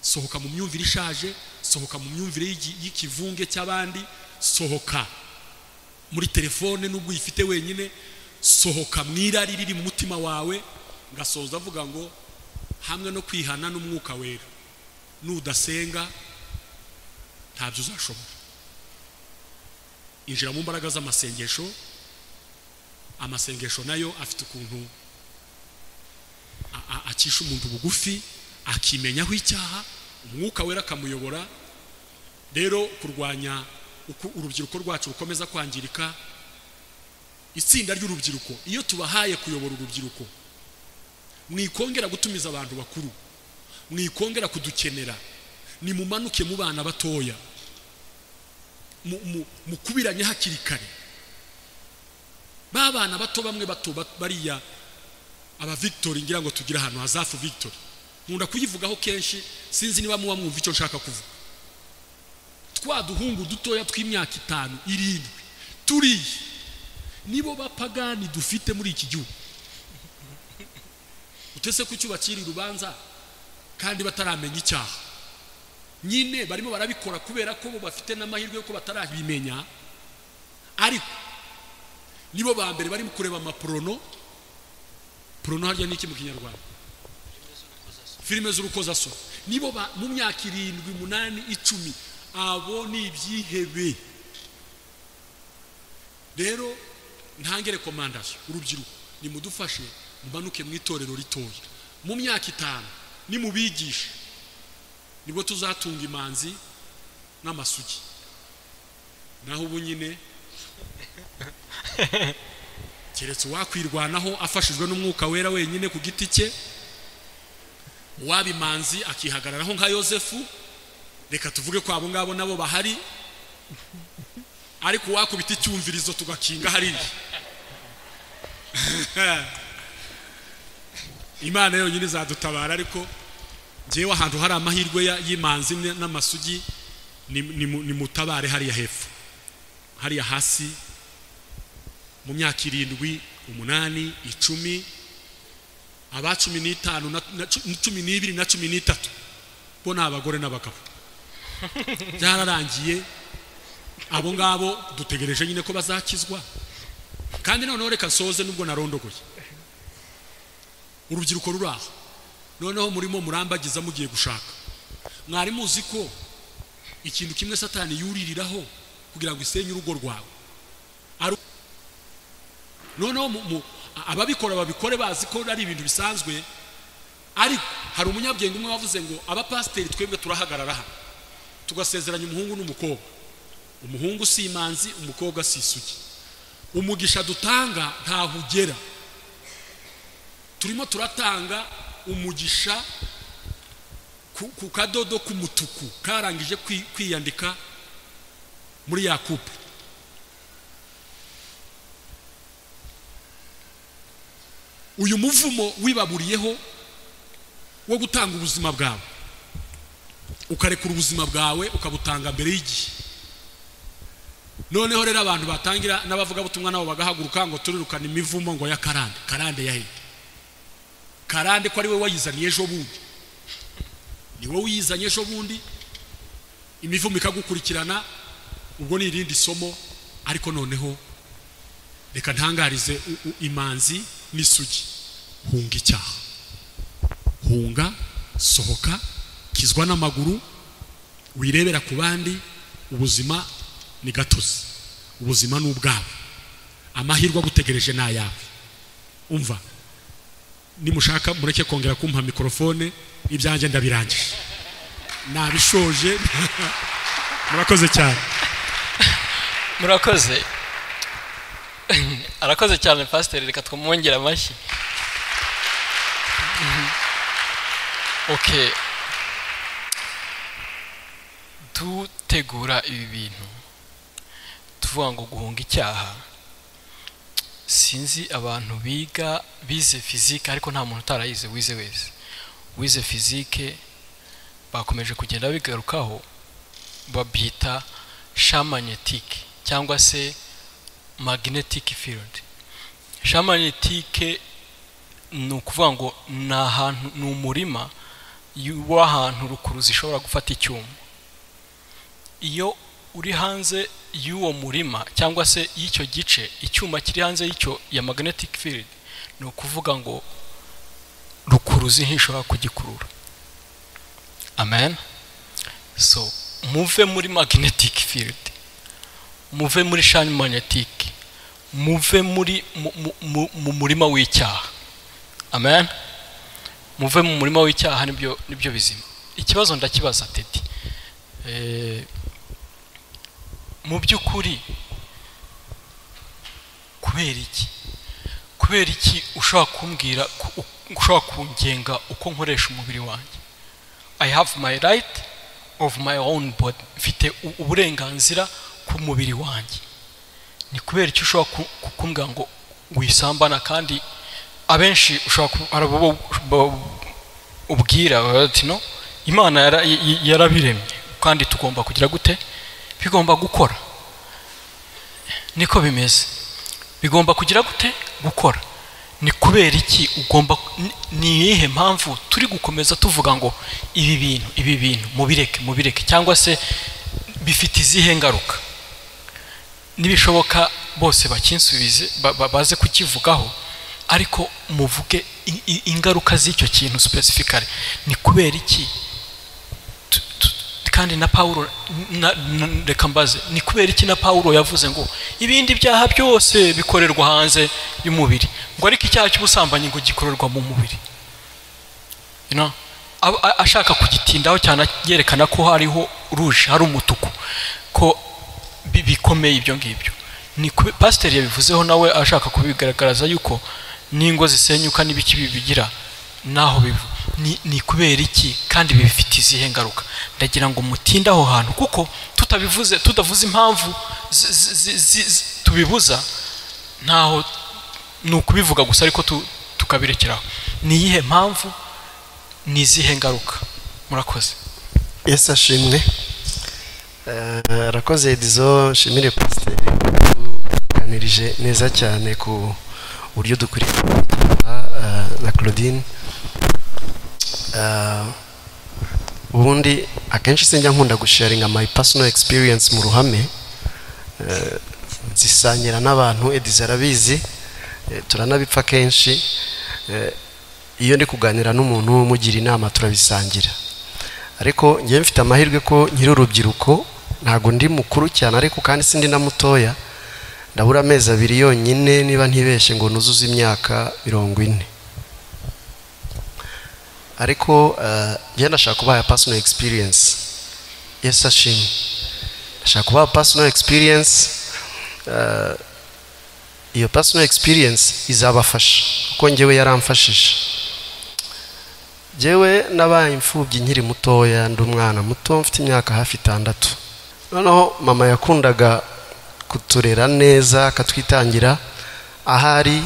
Sohoka mu myumvire ishaje sohoka mu myumvire y'ikivunge cy'abandi sohoka muri telefone nubwo uyifite wenyine sohoka mu irari riri mu mutima wawe. Ngasoza avuga ngo hamwe no kwihana n'umwuka wera. Nudasenga ntabyo uzashobora. Injira mu mbaraga z'amasengesho amasengesho na yo afite ukuntu a- a- acisha umuntu bugufi akimenyaho icyaha umwuka wera akamuyobora. Rero kurwanya uko urubyiruko rwacu rukomeza kwangirika itsinda ry'urubyiruko iyo tubahaye kuyobora urubyiruko mwikongera gutumiza abantu bakuru. Mwikongera kudukenera. Nimumanuke mu bana batoya. Mu- mu- mukubiranye hakiri kare. Ba bana bato bamwe bato ba- bariya aba victory ngira ngo tugire ahantu hazafu victory nkunda kuyivugaho kenshi sinzi niba muba mwumva icyo nshaka kuvuga. Twa duhungu dutoya tw'imyaka itanu irindwi turiya nibo bapagani dufite muri iki gihugu. Utese ko cyubakira urubanza kandi bataramenya icyaha. Nyine barimo barabikora kubera ko bo bafite n'amahirwe yo ko batarabimenya. Ariko nibo ba mbere barimo kureba amaporono porono harya ni iki mu kinyarwanda? Filime z'urukozasoni nibo mu myaka irindwi umunani icumi abo ni ibyihebe. Rero ntange rekomandasiyo urubyiruko nimudufashe. Mumanuke mu itorero ritoya mu myaka itanu nimubigisha ni bwo tuzatunga imanzi n'amasugi. Naho ubu nyine keretse uwakwirwanaho afashijwe n'umwuka wera wenyine ku giti cye uwaba imanzi akihagararaho nka yosefu reka tuvuge ko abo ngabo nabo bahari ariko uwakubita icyumvirizo tugakinga hariya. imana yonyine izadutabara ariko ngewe ahantu hari amahirwe y'imanzi n'amasugi ni- ni mu- ni mutabare hariya hepfo. Hariya hasi mu myaka irindwi umunani icumi aba cumi n'itanu cumi n'ibiri na cumi n'itatu. Bo ni abagore n'abagabo. Byararangiye. Abo ngabo dutegereje nyine ko bazakizwa. Kandi noneho reka nsoze nubwo narondogoye. Urubyiruko ruri aho. Noneho murimo murambagiza mugiye gushaka. Mwari muzi ko ikintu kimwe satani yuririraho kugira ngo isenye urugo rwawe. Noneho ababikora babikore bazi ko ari ibintu bisanzwe ariko hari umunyabwenge umwe wavuze ngo abapasiteri twebwe turahagarara hano. Tugasezeranya umuhungu n'umukobwa. Umuhungu si imanzi umukobwa si isugi. Umugisha dutanga ntaho ugera. Turimo turatanga umugisha ku, kadodo k'umutuku karangije kwi- kwiyandika muri ya couple uyu muvumo wibaburiyeho wo gutanga ubuzima bwawe. Ukarekura ubuzima bwawe ukabutanga mbere y'igihe. Noneho rero abantu batangira n'abavugabutumwa nabo bagahaguruka ngo turirukane imivumo ngo ya karande. Karande yahe karande ko ari we wayizaniye ejo bundi. Ni wowe uyizanye ejo bundi? Imivumo ikagukurikirana ubwo ni irindi somo ariko noneho reka ntangarize imanzi n'isugi. Hunga icyaha. Hunga sohoka kizwa n'amaguru wirebera ku bandi ubuzima ni gatozi. Ubuzima ni ubwawe. Amahirwe agutegereje ni ayawe. Umva nimushaka mureke kongera kumpa mikorofone ibyanjye ndabirangije nabishoje. Murakoze cyane. Murakoze. Arakoze cyane pasiteri reka twumwongere amashyi. Ok. Tutegura ibi bintu. Tuvuga ngo guhunga icyaha. Sinzi abantu biga bize fizike ariko nta muntu utarayize wize wese. Wize fizike bakomeje kugenda bigarukaho babyita shamanetike cyangwa se magnetic field. Shamanetike ni ukuvuga ngo ni ahantu ni umurima w'ahantu rukuru zishobora gufata icyuma. Iyo uri hanze y'uwo murima cyangwa se y'icyo gice icyuma kiri hanze y'icyo ya magnetic field ni ukuvuga ngo rukuruzi ntishobora kugikurura. Amen? So muve muri magnetic field muve muri shani magnetic muve muri mu murima w'icyaha. Amen? Muve mu murima w'icyaha ni byo bizima. Ikibazo ndakibaza teti mu by'ukuri kubera iki? Kubera iki ushobora kumbwira ushobora kungenga uko nkoresha umubiri wanjye? I have my right of my own body. Mfite uburenganzira ku mubiri wanjye. Ni kubera icyo ushobora kumbwira ngo wisambana kandi abenshi ushobora ubwira bati no imana yarabiremye. Kandi tugomba kugira gute bigomba gukora. Niko bimeze. Bigomba kugira gute? Gukora. Ni kubera iki ugomba ni iyihe mpamvu turi gukomeza tuvuga ngo ibi bintu ibi bintu mubireke mubireke cyangwa se bifite izihe ngaruka? Nibishoboka bose bakinsubize baze kukivugaho ariko muvuge ingaruka z'icyo kintu specifically. Ni kubera iki? Kandi na paul reka mbaze ni kubera iki na paul yavuze ngo ibindi byaha byose bikorerwa hanze y'umubiri. Ngo ariko icyaha cy'ubusambanyi ngo gikorerwa mu mubiri. Ashaka kugitindaho cyane yerekana ko hariho ruje hari umutuku ko bikomeye ibyo ngibyo. Ni pasiteri yabivuzeho nawe ashaka kubigaragaza yuko n'ingo zisenyuka n'ibiki bibigira naho biva ni kubera iki kandi bifite izihe ngaruka? Ndagira ngo mutinde aho hantu kuko tutabivuze tudavuze impamvu tubibuza ntaho ni ukubivuga gusa ariko tukabirekeraho. Ni iyihe mpamvu? Ni izihe ngaruka? Murakoze. Yesi ashimwe. Arakoze edizo nshimire pasiteri tuganirije neza cyane ku buryo dukwiriye na claudine. Ubundi akenshi sinjya nkunda gusharinga my personal experience mu ruhame zisangira n'abantu edizi arabizi turanabipfa kenshi iyo ndi kuganira n'umuntu umugira inama turabisangira. Ariko ngewe mfite amahirwe ko nkiri urubyiruko ntabwo ndi mukuru cyane ariko kandi sindi na mutoya ndabura amezi abiri yonyine niba ntibeshye ngo nuzuze imyaka mirongo ine. Ariko njye ndashaka kubaha personal experience. Yes ashimwe ndashaka kubaha personal experience iyo personal experience izabafasha kuko njyewe yaramfashije. Njyewe nabaye imfubyi nkiri mutoya ndi umwana muto mfite imyaka hafi itandatu. Noneho mama yakundaga kuturera neza akatwitangira ahari.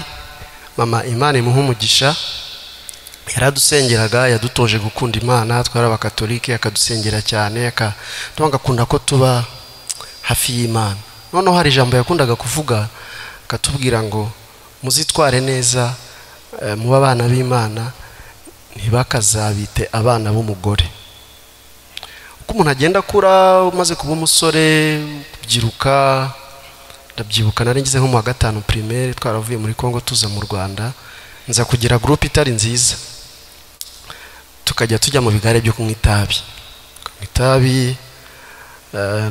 Mama imana imuha umugisha. Yaradusengeraga yadutoje gukunda imana twari abakatolike akadusengera cyane akakunda ko tuba hafi y'imana. Noneho hari ijambo yakundaga kuvuga akatubwira ngo muzitware neza muba abana b'imana ntibakazabite abana b'umugore. Uko umuntu agenda akura umaze kuba umusore kubyiruka ndabyibuka nko mu wa gatanu primaire twaravuye muri congo tuza mu rwanda nza kugira gurupe itari nziza. Tukajya tujya mu bigare byo kunywa itabi. Kunywa itabi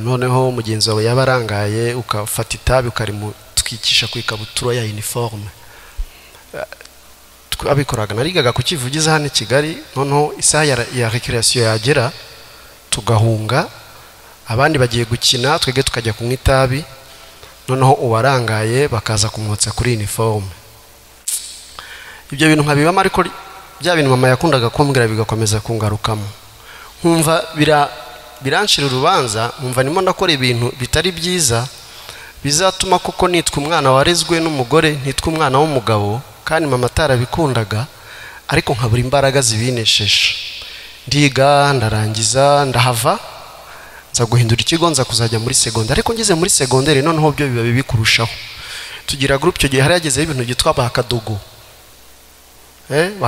noneho mugenzi wawe yaba arangaye ukafata itabi ukarimutwikisha ku ikabutura ya iniforume twabikoraga narigaga kukivugiza hano i kigali noneho isaha ya rekreasiyo yagera tugahunga abandi bagiye gukina twebwe tukajya kunywa itabi noneho uwarangaye bakaza kumwotsa kuri iniforume ibyo bintu nkabibamo ariko bya bintu mama yakundaga kumbwira bigakomeza kungarukamo. Nkumva biranshira urubanza nkumva ndimo ndakora ibintu bitari byiza bizatuma koko nitwa umwana warezwe n'umugore ntitwa umwana w'umugabo kandi mama atarabikundaga ariko nkabura imbaraga zibinesheje. Ndiga ndarangiza ndahava nza guhindura ikigo nza kuzajya muri segonderi ariko ngeze muri segonderi noneho byo biba bibi kurushaho. Tugira gurupe icyo gihe hari hagezeho ibintu byitwa ba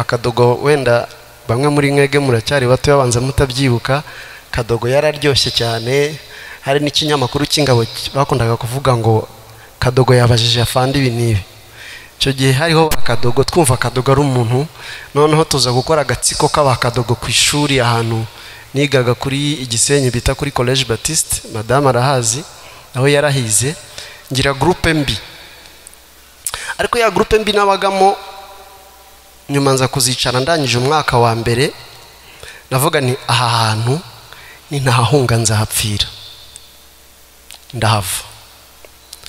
kadogo eh, wenda bamwe muri mwege muracyari bato babanza mutabyibuka kadogo yararyoshye cyane hari n'ikinyamakuru cy'ingabo bakundaga kuvuga ngo kadogo yabajije afande ibi n'ibi. Icyo gihe hariho akadogo twumva akadogo ari umuntu noneho tuza gukora agatsiko k'abakadogo ku ishuri ahantu nigaga kuri igisenyi bita kuri college batiste madamu arahazi aho yarahize ngira gurupe mbi. Ariko ya gurupe mbi nabagamo nyuma nza kuzicara ndangije umwaka wa mbere navuga ni aha hantu ni ntahahunga nzahapfira ndahava.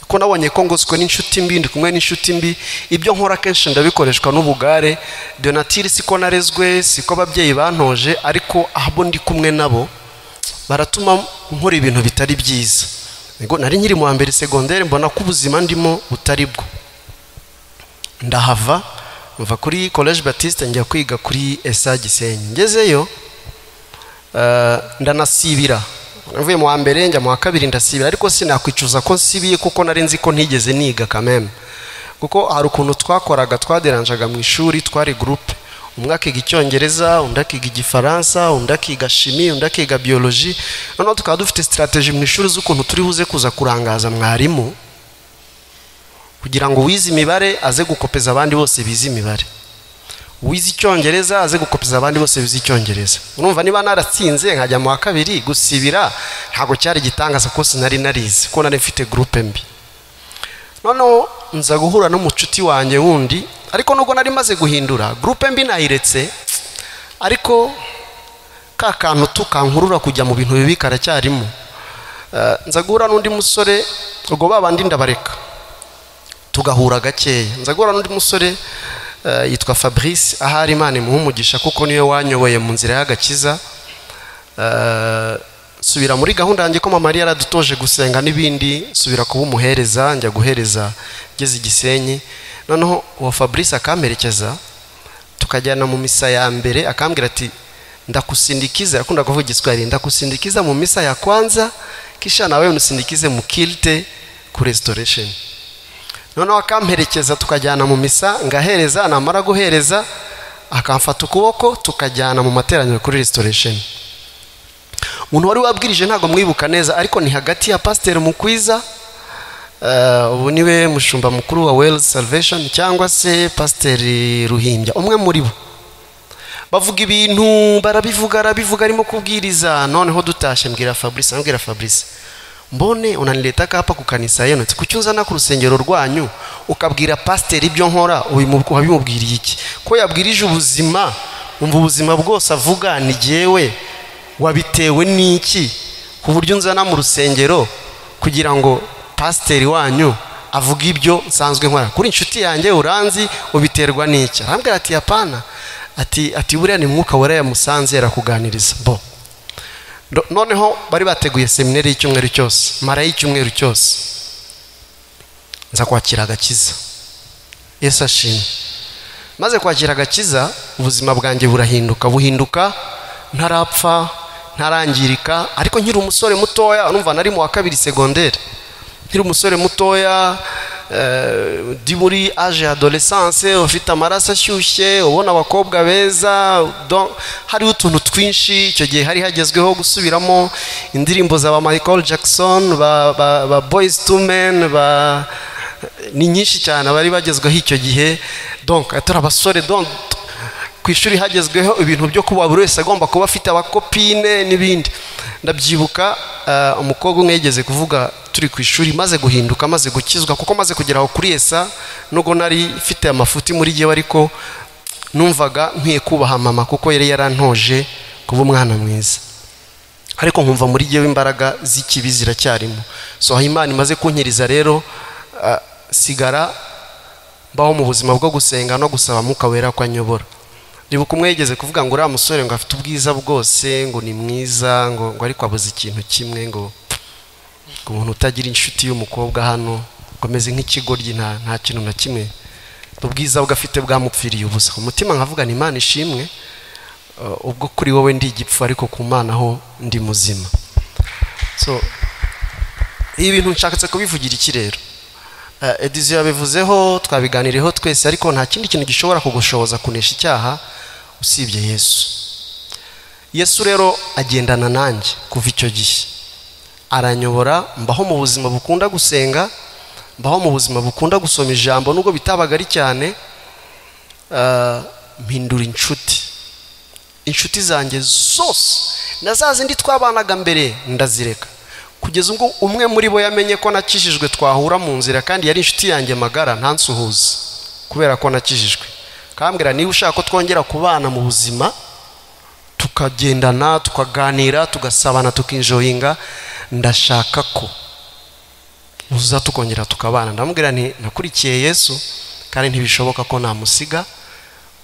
Ko nabonye ko ngoswe n'inshuti mbi ndi kumwe n'inshuti mbi ibyo nkora kenshi ndabikoreshwa n'ubugare. Donatire siko narezwe siko ababyeyi bantoje ariko abo ndi kumwe nabo baratuma nkora ibintu bitari byiza. Nari nkiri mu wa mbere segonderi mbona ko ubuzima ndimo butari bwo. Ndahava mva kuri college batiste njya kwiga kuri esa gisenyi. Ngezeyo eh, ndanasibira. Navuye mu wa mbere njya mu wa kabiri ndasibira. Ariko sinakwicuza ko nsibiye kuko nari nzi ko ntigeze niga kameme kuko hari ukuntu twakoraga twaderanjaga mu ishuri twari gurupe umwe akiga icyongereza undi akiga igifaransa undi akiga shimi undi akiga biyoloji noneho tukaba dufite sitarateji mu ishuri z'ukuntu turi buze kuza kurangaza mwarimu. Kugira ngo uwize imibare aze gukopeza abandi bose bize imibare. Uwize icyongereza aze gukopeza abandi bose bize icyongereza. Urumva niba naratsinze nkajya mu wa kabiri gusibira ntabwo cyari igitangaza ko sinari narize ko nari mfite gurupe mbi. Noneho nza guhura n'umucuti wanjye wundi ariko nubwo nari maze guhindura gurupe mbi nayiretse ariko ka kantu tukankurura kujya mu bintu bibi karacyarimo. Eh, nza guhura n'undi musore ubwo babandi ndabareka. Tugahura gakeya nza guhura n'undi musore eh, yitwa fabrice. Ahari imana imuha umugisha kuko ni we wanyoboye mu nzira y'agakiza. Eh, subira muri gahunda yanjye ko mama yari yaradutoje gusenga n'ibindi subira kuba umuhereza njya guhereza ngeze igisenyi. Noneho uwo fabrice akamperekeza tukajyana mu misa ya mbere akambwira ati ndakusindikiza. Yakunda kuvuga igiswahili ndakusindikiza mu misa ya kwanza kisha nawe unusindikize mu kilte ku restoration. Noneho akamperekeza tukajyana mu misa ngahereza namara guhereza akamfata ukuboko tukajyana mu materaniro kuri restoration. Umuntu wari wabwirije ntabwo mwibuka neza ariko ni hagati ya pasiteri mukwiza eh, ubu ni we mushumba mukuru wa wells salvation cyangwa se pasiteri ruhimbya umwe muri bo. Bavuga ibintu barabivuga arabivuga arimo kubwiriza. Noneho dutashye mbwira fabrice ambwira fabrice. Mbone unanileta hapa ku kanisa yenu? Kuki ku rusengero rwanyu ukabwira pasiteri ibyo nkora wabimubwiriye iki? Ko yabwirije ubuzima? Umva ubuzima bwose avuga ni jyewe wabitewe n'iki? Ku buryo unzana mu rusengero kugira ngo pasiteri wanyu avuge ibyo nsanzwe nkora. Kuri inshuti yanjye uranzi ubiterwa n'iki? Arambwira ati yapana ati ati buriya ni mwuka wera yamusanze yarakuganiriza. Bo noneho bari bateguye seminari y'icyumweru cyose mara y'icyumweru cyose. Nza kwakira agakiza. Yesu ashimwe maze kwakira agakiza ubuzima bwanjye burahinduka. Buhinduka ntarapfa ntarangirika. Ariko nkiri umusore mutoya urumva nari mu wa kabiri segonderi nkiri umusore mutoya eh, ndi muri age ya adolescence ufite amaraso ashyushye ubona abakobwa beza hariho utuntu twinshi icyo gihe hari hagezweho gusubiramo indirimbo za ba michael jackson ba, boys to men ni nyinshi cyane bari bagezweho icyo gihe. Donc turi abasore donc ku ishuri hagezweho ibintu byo kuba buri wese agomba kuba afite abakopine n'ibindi. Ndabyibuka eh, umukobwa umwe yigeze kuvuga turi ku ishuri maze guhinduka maze gukizwa kuko maze kugera aho kuri esa nubwo nari mfite amafuti muri jyewe ariko numvaga nkwiye kubaha mama kuko yari yarantoje kuba umwana mwiza. Ariko nkumva muri jyewe imbaraga z'ikibi ziracyarimo. So aho imana imaze kunkiriza rero ah, sigara mbaho mu buzima bwo gusenga no gusaba mwuka wera ko anyobora. Ribuka umwe yigeze kuvuga ngo uriya musore ngo afite ubwiza bwose ngo ni mwiza ngo ngo ariko abuze ikintu kimwe ngo umuntu utagira inshuti y'umukobwa hano ngo ameze nk'ikigoryi nta kintu na kimwe ubwiza bwe afite bwamupfiriye ubusa. Umutima nkavuga ni imana ishimwe uh, ubwo kuri wowe ndi igipfu ariko ku mana ho ndi muzima. So ibi bintu nshatse kubivugira iki rero? Ediziyo yabivuzeho twabiganiriyeho twese ariko nta kindi kintu gishobora kugushoboza kunesha icyaha usibye yesu. Yesu rero agendana nanjye kuva icyo gihe. Aranyobora mbaho mu buzima bukunda gusenga mbaho mu buzima bukunda gusoma ijambo nubwo bitabaga ari cyane uh, mpindura inshuti. Inshuti zanjye zose na za zindi twabanaga mbere ndazireka. Kugeza ubwo umwe muri bo yamenye ko nakijijwe twahura mu nzira kandi yari inshuti yanjye magara ntansuhuze kubera ko nakijijwe. Kambwira niba ushaka ko twongera kubana mu buzima tukagendana tukaganira tugasabana tukinjoyinga ndashaka ko uza tukongera tukabana. Ndamubwira nti nakurikiye yesu kandi ntibishoboka ko namusiga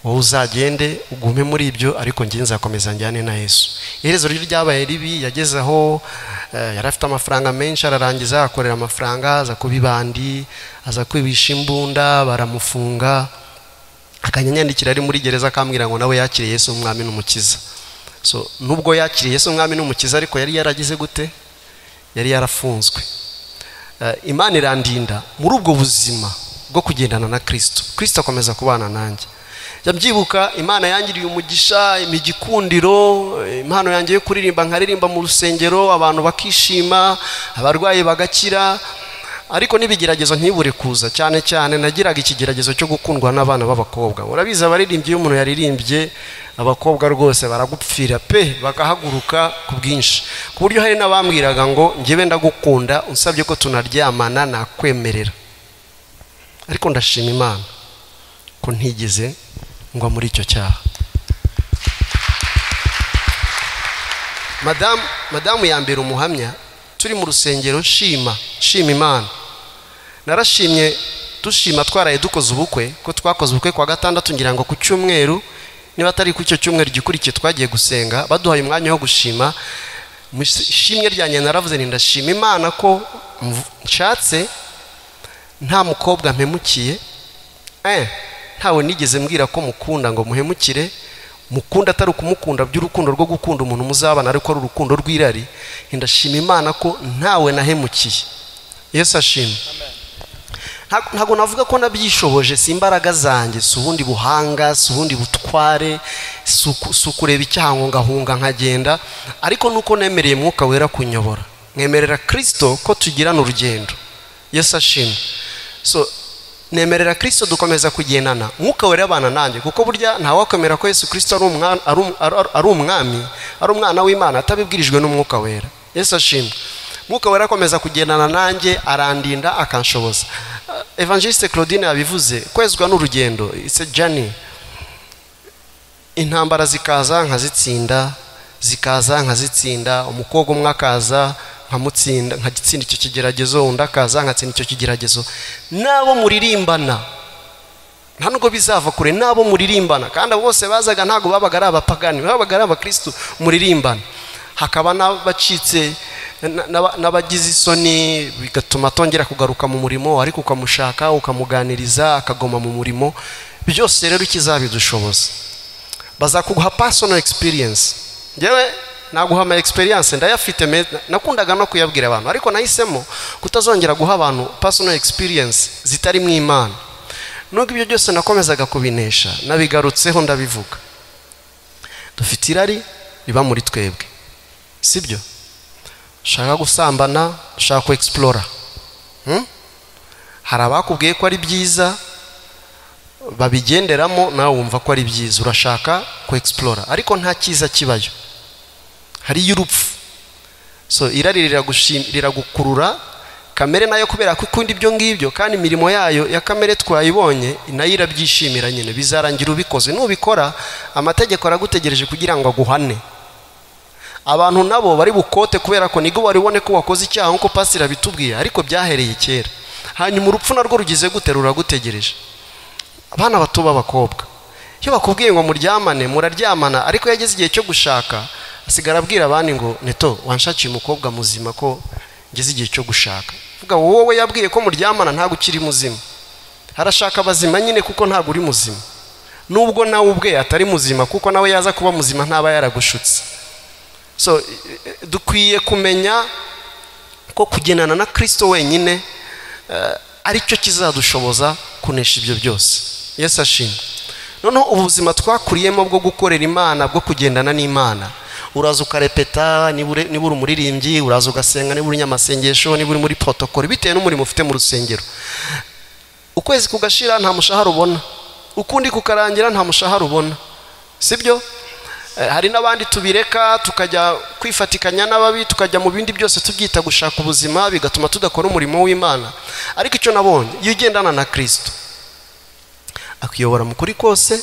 wowe uzagende ugume muri ibyo ariko njye nzakomeza njyane na yesu. Iherezo rye ryabaye ribi yageze aho eh, yari afite amafaranga menshi ararangiza akorera amafaranga aza kuba ibandi aza kwibisha imbunda baramufunga akanyanyandikira ari muri gereza akambwira ngo nawe yakiriye yesu umwami n'umukiza. So nubwo yakiriye yesu umwami n'umukiza ariko yari yaragize gute? Yari yarafunzwe. Eh, imana irandinda muri ubwo buzima bwo kugendana na kirisito kirisito akomeza kubana nanjye. Jya mbyibuka imana yangiriye umugisha imigikundiro impano yanjye yo kuririmba nkaririmba mu rusengero abantu bakishima abarwayi bagakira ariko n'ibigeragezo ntibure kuza. Cyane cyane nagiraga ikigeragezo cyo gukundwa n'abana b'abakobwa. Murabizi abaririmbyi iyo umuntu yaririmbye abakobwa rwose baragupfira. Pe bagahaguruka ku bwinshi. Ku buryo hari n'abambwiraga ngo njyewe ndagukunda unsabye ko tunaryamana nakwemerera. Ariko ndashima imana ko ntigeze ngwa muri icyo cyaha. Madamu madamu yambera umuhamya turi mu rusengero nshima nshima imana. Narashimye dushima twaraye dukoze ubukwe ko twakoze ubukwe kwa gatandatu ngira ngo ku cyumweru niba atari ku icyo cyumweru gikurikiye twagiye gusenga baduhaye umwanya wo gushima. Mu ishimwe ryanjye naravuze ni ndashima imana ko nshatse nta mukobwa mpemukiye. Eh, ntawe nigeze mbwira ko mukunda ngo muhemukire mukunda atari ukumukunda by'urukundo rwo gukunda umuntu muzabana ariko ari urukundo rw'irari. Ndashima imana ko ntawe nahemukiye. Yesu ashima Ntabwo- navuga ko nabyishoboje si imbaraga zanjye si ubundi buhanga si ubundi butware si uku- si ukureba icyaha ngo ngahunga nkagenda ariko nuko nemereye mwuka wera kunyobora. Mwemerera kirisito ko tugirana urugendo. Yesu ashima so nemerera kirisito dukomeza kugendana. Mwuka wera abana nanjye kuko burya ntawakwemera ko yesu kirisito um- ari- umwami ari umwana w'imana atabibwirijwe n'umwuka wera. Yesu ashimwe. Mwuka wera akomeza kugendana nanjye arandinda akanshoboza. Uh, evangeliste claudine yabivuze kwezwa n'urugendo. A journey. Intambara zikaza nkazitsinda zikaza nkazitsinda umukobwa umwe akaza nkamutsinda nkagitsinda icyo kigeragezo undi akaza nkatsinda icyo kigeragezo. N'abo muririmbana. Nta nubwo bizava kure n'abo muririmbana. Kandi abo bose bazaga ntabwo babaga ari abapagani babaga ari abakirisitu muririmbana. Hakaba n'abacitse na- n'aba- n'abagize isoni bigatuma atongera kugaruka mu murimo ariko ukamushaka ukamuganiriza akagoma mu murimo. Byose rero ikizabidushoboza bazakuguha personal experience. Njyewe naguha ama experience. Ndayafite nakundaga no kuyabwira abantu. Ariko nahisemo kutazongera guha abantu personal experience zitari mu imana. Nubwo ibyo byose nakomezaga kubinesha nabigarutseho ndabivuga. Dufite irari riba muri twebwe. Sibyo? Ushaka gusambana ushaka ku explora Hmm? hari abakubwiye ko ari byiza babigenderamo nawe wumva ko ari byiza. Urashaka ku explora ariko nta cyiza kibayo. Hariyo urupfu. So irari riragukurura kamere na yo kubera ko ikunda ibyo ngibyo kandi imirimo yayo ya kamere twayibonye na yo irabyishimira nyine bizarangira ubikoze. Nubikora amategeko aragutegereje kugira ngo aguhane. Abantu nabo bari bukote kubera ko ni bwo wari ubone ko wakoze icyaha nk'uko pasiteri abitubwiye ariko byahereye kera. Hanyuma urupfu narwo rugize gute ruragutegereje. Abana bato b'abakobwa. Iyo bakubwiye ngo muryamane muraryamana ariko yageze igihe cyo gushaka asigara abwira abandi ngo neto wanshakiye umukobwa muzima ko ngeze igihe cyo gushaka? Vuga wowe yabwiye ko muryamana ntabwo ukiri muzima. Harashaka abazima nyine kuko ntabwo uri muzima. Nubwo nawe ubwe atari muzima kuko nawe yaza kuba muzima ntaba yaragushutse. So dukwiye kumenya ko kugendana na kirisito wenyine ari cyo kizadushoboza kunesha ibyo byose. Yesu noneho ubuzima twakuriyemo bwo gukorera imana bwo kugendana n'imana. Uraza ukarepeta niba uri umuririmbyi uraza ugasenga niba uri nyamasengesho niba uri muri protokoro bitewe n'umurimo ufite mu rusengero. Ukwezi kugashira nta mushahara ubona. Ukundi kukarangira nta mushahara ubona. Sibyo? Hari n'abandi tubireka tukajya kwifatikanya n'ababi tukajya mu bindi byose tubyita gushaka ubuzima bigatuma tudakora umurimo w'imana. Ariko icyo nabonye iyo ugendana na kirisito akuyobora mu kuri kose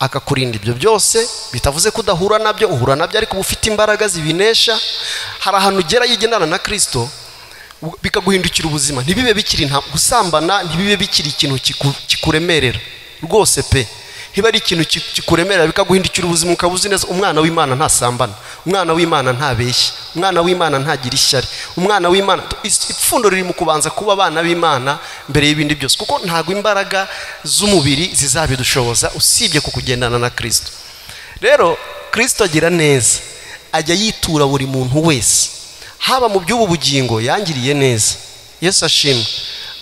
akakurinda ibyo byose bitavuze ko udahura na byo uhura na byo ariko uba ufite imbaraga zibinesha. Hari ahantu ugera iyo ugendana na kirisito bikaguhindukira ubuzima. Ntibibe bikiri gusambana ntibibe bikiri ikintu kikuremerera. Rwose pe. Ntiba ari ikintu kikuremerera bikaguhindukira ubuzima ukaba uzi neza umwana w'imana ntasambana. Umwana w'imana ntabeshya. Umwana w'imana ntagira ishyari. Umwana w'imana ipfundo riri mu kubanza kuba abana b'imana mbere y'ibindi byose. Kuko ntabwo imbaraga z'umubiri zizabidushoboza usibye ku kugendana na kirisito rero kirisito agira neza. Ajya yitura buri muntu wese. Haba mu by'ubu bugingo yangiriye neza. Yesu ashimwe.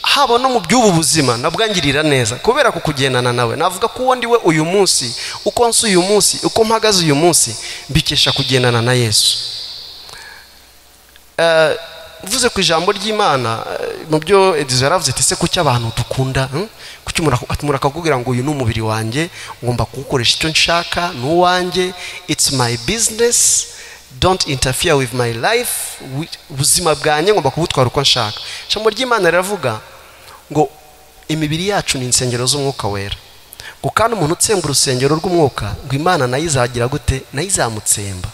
Haba no mu by'ubu buzima nabwo angirira neza. Kubera ku kugendana nawe navuga ko uwo ndi we uyu munsi uko nsi uyu munsi uko mpagaze uyu munsi mbikesha kugendana na yesu. Uvuze ku ijambo ry'imana mu byo edizo yaravuze ati ese kuki abantu dukunda kuki umuntu akakubwira ngo uyu ni umubiri wanjye ngomba kuwukoresha icyo nshaka ni uwanjye it's my business don't interfere with my life ubuzima bwanjye ngomba kubutwara uko nshaka. Ijambo ry'imana riravuga ngo imibiri yacu ni insengero z'umwuka wera. Ngo kandi umuntu utsemba urusengero rw'umwuka ngo imana na yo izagira gute? Nayo izamutsemba.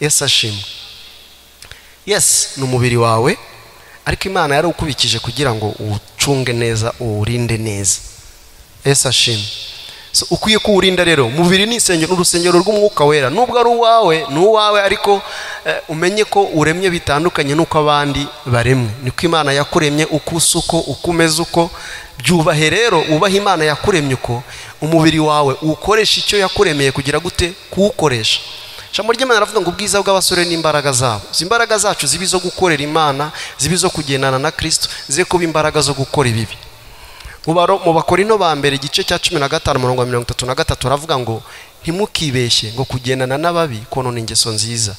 Yesu ashimwe yesi ni umubiri wawe ariko imana yari ukubikije kugira ngo uwucunge neza uwurinde neza. Yesu ashimwe ukwiye kuwurinda rero umubiri ni urusengero rw'umwuka wera. Nubwo ari uwawe ni uwawe ariko umenye ko uremye bitandukanye n'uko abandi baremwe. Niko imana yakuremye uko usa uko uko umeze uko. Byubahe rero wubahe imana yakuremye uko umubiri wawe uwukoresha icyo yakuremeye kugira gute kuwukoresha. Ijambo ry'imana ravuga ngo ubwiza bw'abasore n'imbaraga zabo. Izi mbaraga zacu ziba izo gukorera imana ziba izo kugendana na kirisito ze kuba imbaraga zo gukora ibibi. Mu bakorino ba mbere igice cya cumi na gatanu mirongo mirongo itatu na gatatu aravuga ngo ntimukibeshye ngo kugendana n'ababi konona ingeso nziza.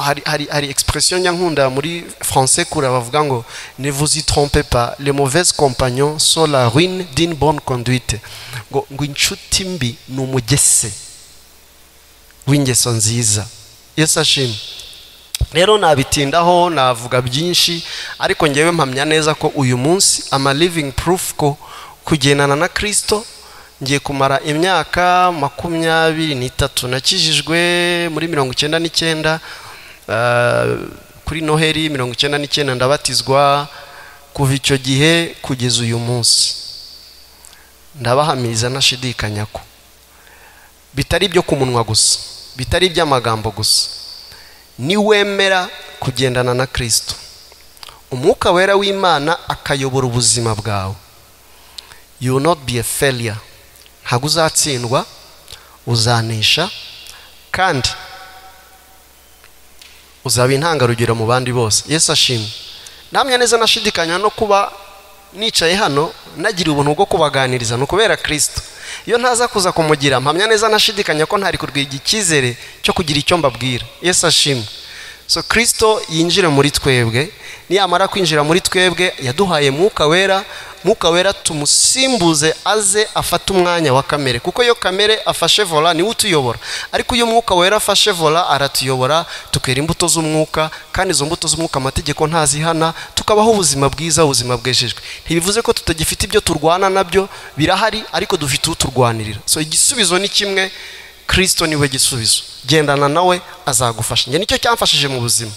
Hari hari expression nyankunda muri français kure bavuga ngo ne vous y trompez pas les mauvaises compagnons sont la ruine d'une bonne conduite. Ngo ngo inshuti mbi ni umugese w'ingeso nziza. Yesu ashimwe rero nabitindaho navuga byinshi ariko ngewe mpamya neza ko uyu munsi ama living proof ko kugendana na kirisito ngiye kumara imyaka makumyabiri n'itatu. Nakijijwe muri mirongo icyenda n'icyenda kuri noheli mirongo icyenda n'icyenda ndabatizwa kuva icyo gihe kugeza uyu munsi. Ndabahamiriza ntashidikanya ko. Bitari ibyo ku munwa gusa bitari iby'amagambo gusa. Niwemera kugendana na kirisito umwuka wera w'imana akayobora ubuzima bwawe. You not be a failure. Ntabwo uzatsindwa uzanesha kandi uzaba intangarugero mu bandi bose. Yesu ashimwe namwe neza nashidikanya no kuba nicaye hano nagira ubuntu bwo kubaganiriza ni ukubera kirisito iyo ntaza kuza kumugira mpamya neza nashidikanya ko ntari kurwiga icyizere cyo kugira icyo mbabwira. Yesu ashimwe. So kirisito yinjire muri twebwe niyamara kwinjira muri twebwe yaduhaye mwuka wera mwuka wera tumusimbuze aze afate umwanya wa kamere. Kuko iyo kamere afashe vola ni we utuyobora. Ariko iyo umwuka wera afashe vola aratuyobora tukera imbuto z'umwuka kandi izo mbuto z'umwuka amategeko ntazihana tukabaho ubuzima bwiza ubuzima bwejejwe. Ntibivuze ko tutagifite ibyo turwana na byo birahari ariko dufite uturwanirira so igisubizo ni kimwe kirisito ni we gisubizo. Gendana nawe azagufasha. Njye ni cyo cyamfashije mu buzima.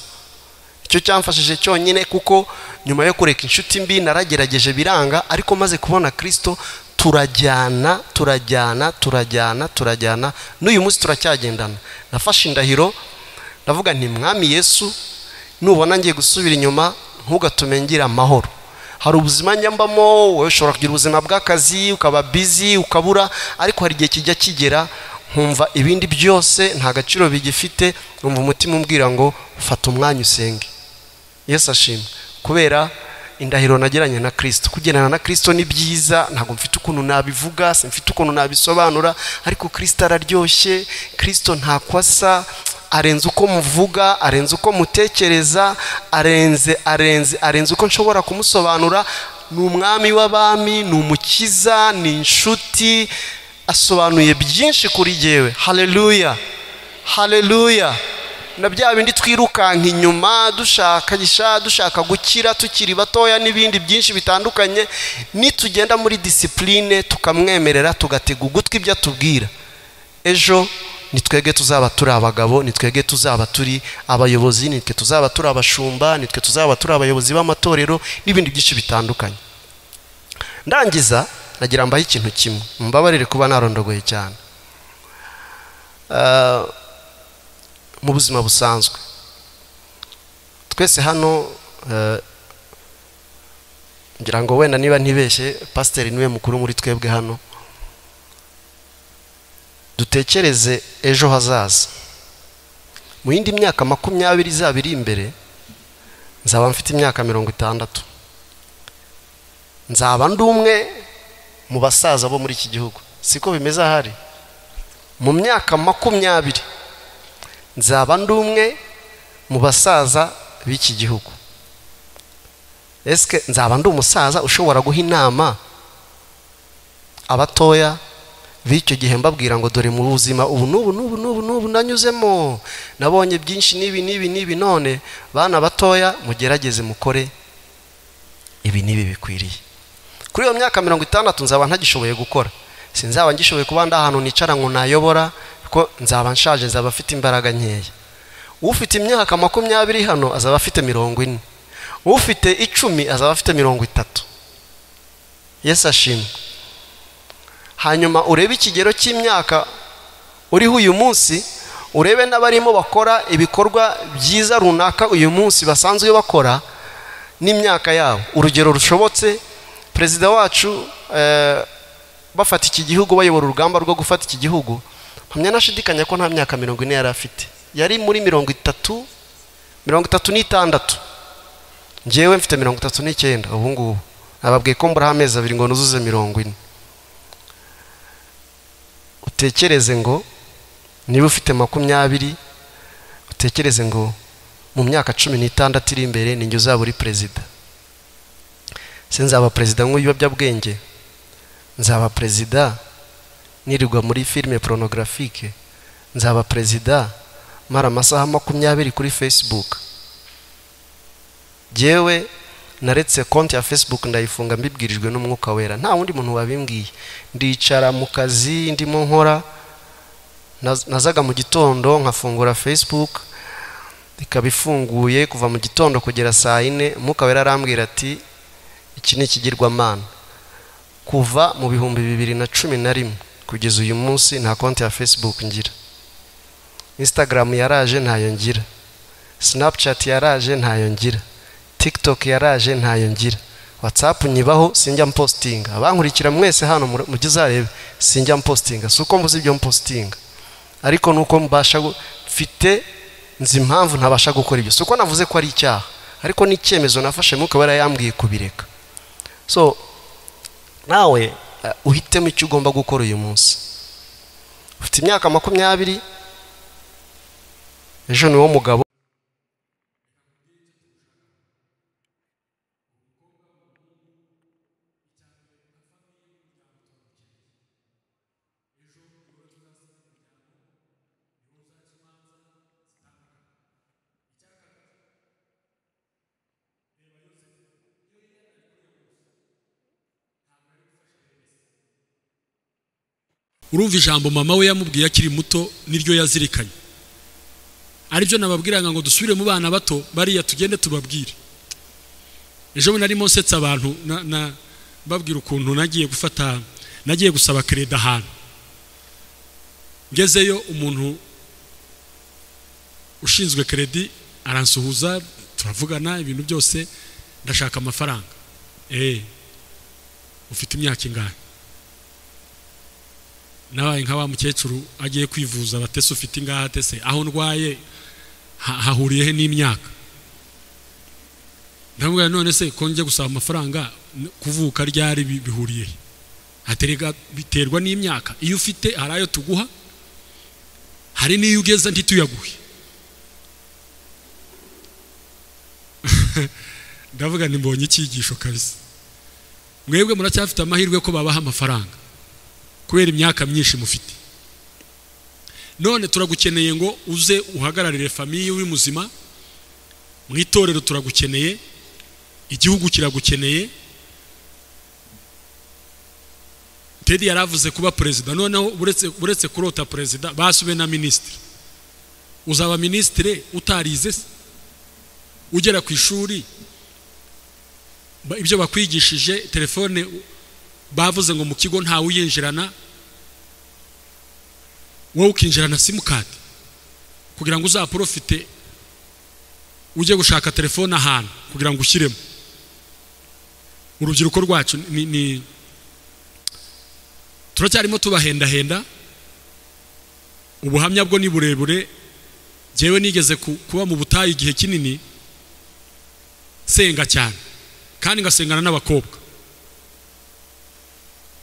Icyo cyamfashije cyonyine kuko nyuma yo kureka inshuti mbi naragerageje biranga ariko maze kubona kirisito turajyana turajyana turajyana turajyana. N'uyu munsi turacyagendana. Nafashe indahiro ndavuga nti mwami yesu nubona ngiye gusubira inyuma ntugatume ngira amahoro. Hari ubuzima njyambamo wowe ushobora kugira ubuzima bw'akazi ukaba bizi ukabura ariko hari igihe kijya kigera nkumva ibindi byose nta gaciro bigifite nkumva umutima umbwira ngo fata umwanya usenge. Yesu ashima kubera indahiro nagiranye na kirisito kugendana na kirisito ni byiza ntabwo mfite ukuntu nabivuga simfite ukuntu nabisobanura ariko kirisito araryoshye kirisito ntakwasa arenze uko muvuga arenze uko mutekereza arenze arenze arenze uko nshobora kumusobanura. Ni umwami w'abami ni umukiza ni inshuti asobanuye byinshi kuri jyewe haleluya. Haleluya. Na bya bindi twirukanka inyuma dushakisha dushaka gukira tukiri batoya n'ibindi byinshi bitandukanye. Nitugenda muri disipurine tukamwemerera tugatega ugutwi ibyo atubwira. Ejo ni twebwe tuzaba turi abagabo ni twebwe tuzaba turi abayobozi ni twe tuzaba turi abashumba ni twe tuzaba turi abayobozi b'amatorero n'ibindi byinshi bitandukanye. Ndangiza nagira mbaho ikintu kimwe. Mbabarire kuba narondogoye cyane. Mu buzima busanzwe. Twese hano ngira ngo wenda niba ntibeshye pasiteri ni we mukuru muri twebwe hano dutekereze ejo hazaza. Mu yindi myaka makumyabiri izaba iri imbere nzaba mfite imyaka mirongo itandatu. Nzaba ndi umwe mu basaza bo muri iki gihugu. Siko bimeze ahari? Mu myaka makumyabiri nzaba ndi umwe mu basaza b'iki gihugu. Ese nzaba ndi umusaza ushobora guha inama abatoya b'icyo gihe mbabwira ngo dore mu buzima ubu n'ubu n'ubu n'ubu n'ubu nanyuzemo. Nabonye byinshi n'ibi n'ibi n'ibi. None bana batoya mugerageze mukore ibi n'ibi bikwiriye. Kuri iyo myaka mirongo itandatu nzaba ntagishoboye gukora. Sinzaba ngishoboye kuba ndi ahantu nicara ngo nayobora kuko nzaba nshaje nzaba afite imbaraga nkeya. Ufite imyaka makumyabiri hano azaba afite mirongo ine. Ufite icumi azaba afite mirongo itatu. Yesu ashimwe. Hanyuma urebe ikigero cy'imyaka uriho uyu munsi urebe n'abarimo bakora ibikorwa byiza runaka uyu munsi basanzwe bakora n'imyaka yabo. Urugero rushobotse perezida wacu bafata iki gihugu bayobora urugamba rwo gufata iki gihugu mpamya nashidikanya ko nta myaka mirongo ine yari afite. Yari muri mirongo itatu mirongo itatu n'itandatu. Ngewe mfite mirongo itatu n'icyenda ubu ngubu. Nababwiye ko mburaho amezi abiri ngo nuzuze mirongo ine. Utekereze ngo niba ufite makumyabiri utekereze ngo mu myaka cumi n'itandatu iri imbere ninjye uzaba uri perezida. Sinzaba perezida nk'ubiyobyabwenge nzaba perezida nirirwa muri filime poronogarafique nzaba perezida mara amasaha makumyabiri kuri facebook. Jyewe naretse konti ya facebook ndayifunga mbibwirijwe n'umwuka wera. Nta wundi muntu wabimbwiye ndicara mu kazi ndimo nkora nazaga mu gitondo nkafungura facebook ikaba ifunguye kuva mu gitondo kugera saa yine. Umwuka wera arambwira ati iki ni ikigirwamana. Kuva mu bihumbi bibiri na cumi na rimwe kugeza uyu munsi nta konti ya facebook ngira. Instagram yaraje ntayo ngira. Snapchat yaraje ntayo ngira. Tiktok yaraje ntayo ngira. Whatsapp nyibaho sinjya mpostinga. Abankurikira mwese hano mugizarebe sinjya mpostinga. Si uko mbuze ibyo mpostinga. Ariko nuko mbasha mfite nzi impamvu ntabasha gukora ibyo. Si uko navuze ko ari icyaha. Ariko n'icyemezo nafashe mwuka wera yambwiye kubireka. So nawe uhitemo icyo ugomba gukora uyu munsi. Ufite imyaka makumyabiri? Ejo ni wo mugabo. Urumva ijambo mama we yamubwiye akiri muto niryo yazirikanye. Aribyo nababwiraga ngo dusubire mu bana bato bariya tugende tubabwire. Ejo bundi narimo nsetsa abantu babwira ukuntu nagiye gufata nagiye gusaba kereda ahantu. Ngezeyo umuntu ushinzwe keredi aransuhuza turavugana ibintu byose ndashaka amafaranga. Eee ufite imyaka ingahe? Nabaye nka wa mukecuru agiye kwivuza batese ufite ingahe atese? Aho ndwaye ha- hahuriye he n'imyaka? Ndamubwira none se ko njya gusaba amafaranga kuvuka ryari bi- bihuriye he? Aterega biterwa n'imyaka. Iyo ufite hari ayo tuguha hari n'iyo ugeze ntituyaguhe. Ndavuga nti mbonye icyigisho kabisa. Mwebwe muracyafite amahirwe ko babaha amafaranga. Kubera imyaka myinshi mufite. None turagukeneye ngo uze uhagararire famiye uri muzima mu itorero turagukeneye igihugu kiragukeneye. Tedi yari avuze kuba perezida noneho uretse kurota perezida basube na minisitiri. Uzaba minisitiri utarize se ugera ku ishuri. Ibyo bakwigishije telefone bavuze ngo mu kigo ntawe uyinjirana wowe ukinjirana simukadi. Kugira ngo uzaporofite ujye gushaka telefone ahantu kugira ngo ushyiremo. Urubyiruko rwacu ni, turacyarimo tubahendahenda ubuhamya bwo ni burebure jyewe nigeze ku- kuba mu butayu igihe kinini senga cyane. Kandi ngasengana n'abakobwa.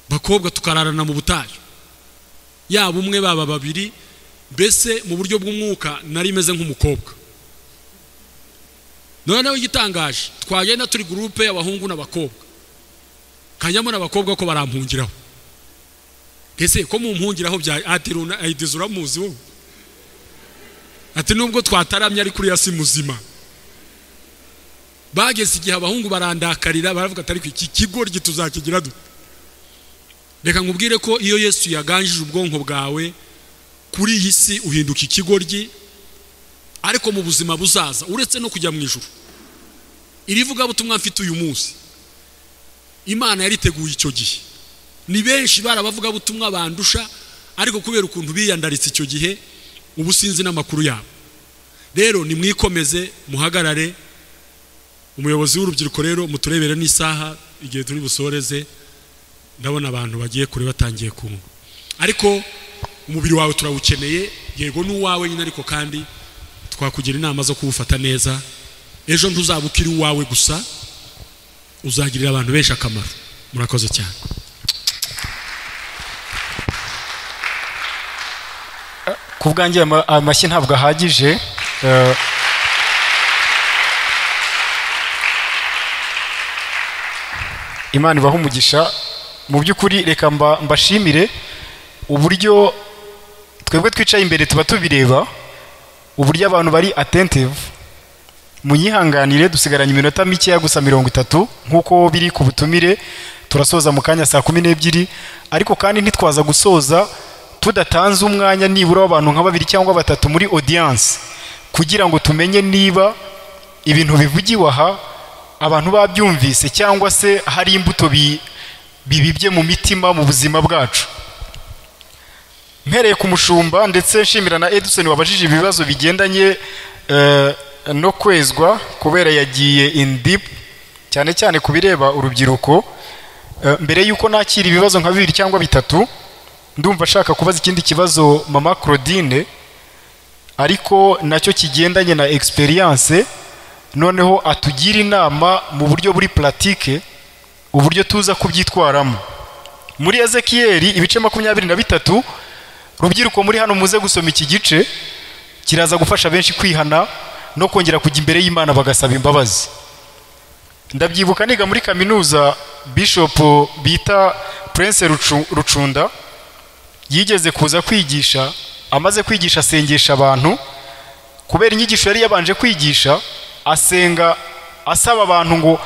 Bakobwa tukararana mu butayu. Yaba umwe baba babiri mbese mu buryo bw'umwuka nari meze nk'umukobwa. Noneho igitangaje twagenda turi gurupe y'abahungu n'abakobwa. Kajyamo n'abakobwa ko barampungiraho. Ese ko mumpungiraho bya ati runa ayidize uramuzi wowe ati nubwo twataramye ari kuriya si muzima. Bageze igihe abahungu barandakarira baravuga ati ariko iki kigoryi tuzakigira dute? Reka nkubwire ko iyo yesu yaganjije ubwonko bwawe kuri iyi si uhinduka ikigoryi ariko mu buzima buzaza uretse no kujya mu ijuru. Iri vugabutumwa mfite uyu munsi. Imana yariteguye icyo gihe. Ni benshi barabavugabutumwa bandusha ariko kubera ukuntu biyandaritse icyo gihe ubu sinzi n'amakuru yabo. Rero nimwikomeze muhagarare umuyobozi w'urubyiruko rero muturebere n'isaha igihe turi busoreze. Ndabona abantu bagiye kure batangiye kunywa. Ariko umubiri wawe turawukeneye yego n'uwawe nyine ariko kandi twakugira inama zo kuwufata neza. Ejo ntuzaba ukiri uwawe gusa uzagirira abantu benshi akamaro. Murakoze cyane. Ku bwanjye ama- amashyi ntabwo ahagije. Eh, imana ibaha umugisha mu by'ukuri reka mba- mbashimire uburyo twebwe twicaye imbere tuba tubireba uburyo abantu bari attentive. Munyihanganire dusigaranye iminota mikeya gusa mirongo itatu nk'uko biri ku butumire turasoza mu kanya saa kumi n'ebyiri ariko kandi ntitwaza gusoza tudatanze umwanya nibura w'abantu nka babiri cyangwa batatu muri audience kugira ngo tumenye niba ibintu bivugiwe aha abantu babyumvise cyangwa se hari imbuto bi- bibibye mu mitima mu buzima bwacu. Mpereye ku mushumba ndetse nshimira na edison wabajije ibibazo bigendanye eh, no kwezwa kubera yagiye in deep cyane cyane ku bireba urubyiruko. Eh, mbere y'uko nakira ibibazo nka bibiri cyangwa bitatu ndumva ashaka kubaza ikindi kibazo mama claudine ariko na cyo kigendanye na experience noneho atugira inama mu buryo buri pratique uburyo tuza kubyitwaramo. Muri ezekiyeli ibice makumyabiri na bitatu rubyiruko muri hano muze gusoma iki gice kiraza gufasha benshi kwihana no kongera kujya imbere y'imana bagasaba imbabazi. Ndabyibuka niga muri kaminuza bishop bita prince Rucu- rucunda yigeze kuza kwigisha amaze kwigisha asengesha abantu kubera inyigisho yari yabanje kwigisha asenga asaba abantu ngo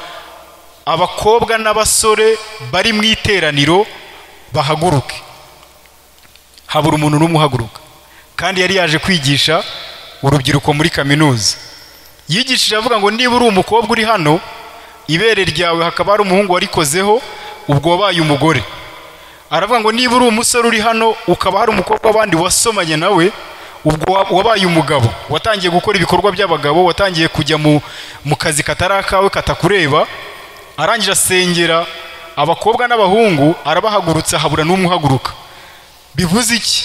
abakobwa n'abasore bari mu iteraniro bahaguruke. Habura umuntu n'umwe uhaguruka. Kandi yari yaje kwigisha urubyiruko muri kaminuza. Yigishije avuga ngo niba uri umukobwa uri hano ibere ryawe hakaba hari umuhungu warikozeho ubwo wabaye umugore. Aravuga ngo niba uri umusore uri hano ukaba hari umukobwa w'abandi wasomanye nawe ubwo wa- wabaye umugabo. Watangiye gukora ibikorwa by'abagabo watangiye kujya mu kazi katari akawe katakureba arangije asengera abakobwa n'abahungu arabahagurutsa habura n'umwe uhaguruka. Bivuze iki?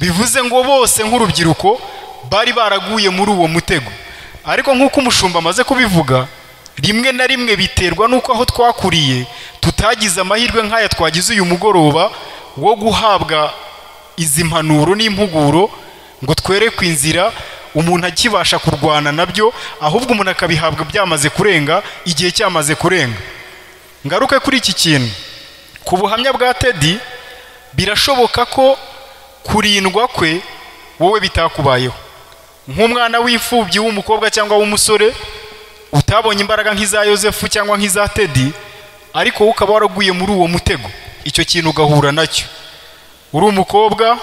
Bivuze ngo bose nk'urubyiruko bari baraguye muri uwo mutego. Ariko nk'uko umushumba amaze kubivuga rimwe na rimwe biterwa n'uko aho twakuriye tutagize amahirwe nk'aya twagize uyu mugoroba wo guhabwa izi mpanuro n'impuguro ngo twerekwe inzira umuntu akibasha kurwana na byo ahubwo umuntu akabihabwa byamaze kurenga igihe cyamaze kurenga. Ngaruke kuri iki kintu. Ku buhamya bwa tedi birashoboka ko kurindwa kwe wowe bitakubayeho. Nk'umwana w'imfubyi w'umukobwa cyangwa w'umusore utabonye imbaraga nk'iza yosefu cyangwa nk'iza tedi ariko wowe ukaba waraguye muri uwo mutego. Icyo kintu ugahura na cyo. Uri umukobwa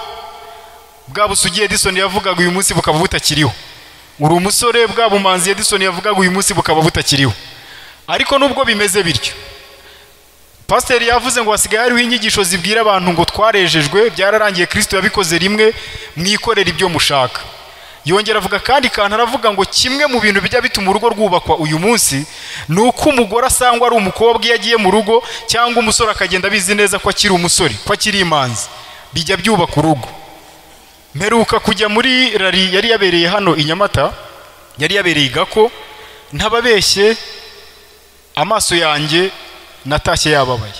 bwa busugi edison yavugaga uyu munsi bukaba butakiriho. Uri umusore bwa bumanzi edison yavugaga uyu munsi bukaba butakiriho. Ariko nubwo bimeze bityo pasiteri yavuze ngo hasigaye hariho inyigisho zibwira abantu ngo twarejejwe byararangiye kirisito yabikoze rimwe mwikorera ibyo mushaka. Yongera avuga kandi kantu aravuga ngo kimwe mu bintu bijya bituma urugo rwubakwa uyu munsi ni uko umugore asangwa ari umukobwa iyo agiye mu rugo cyangwa umusore akagenda abizi neza ko akiri umusore ko akiri imanzi. Bijya byubaka urugo. Mperuka kujya muri rari yari yabereye hano i nyamata yari yabereye i gako ntababeshye amaso yanjye natashye yababaye.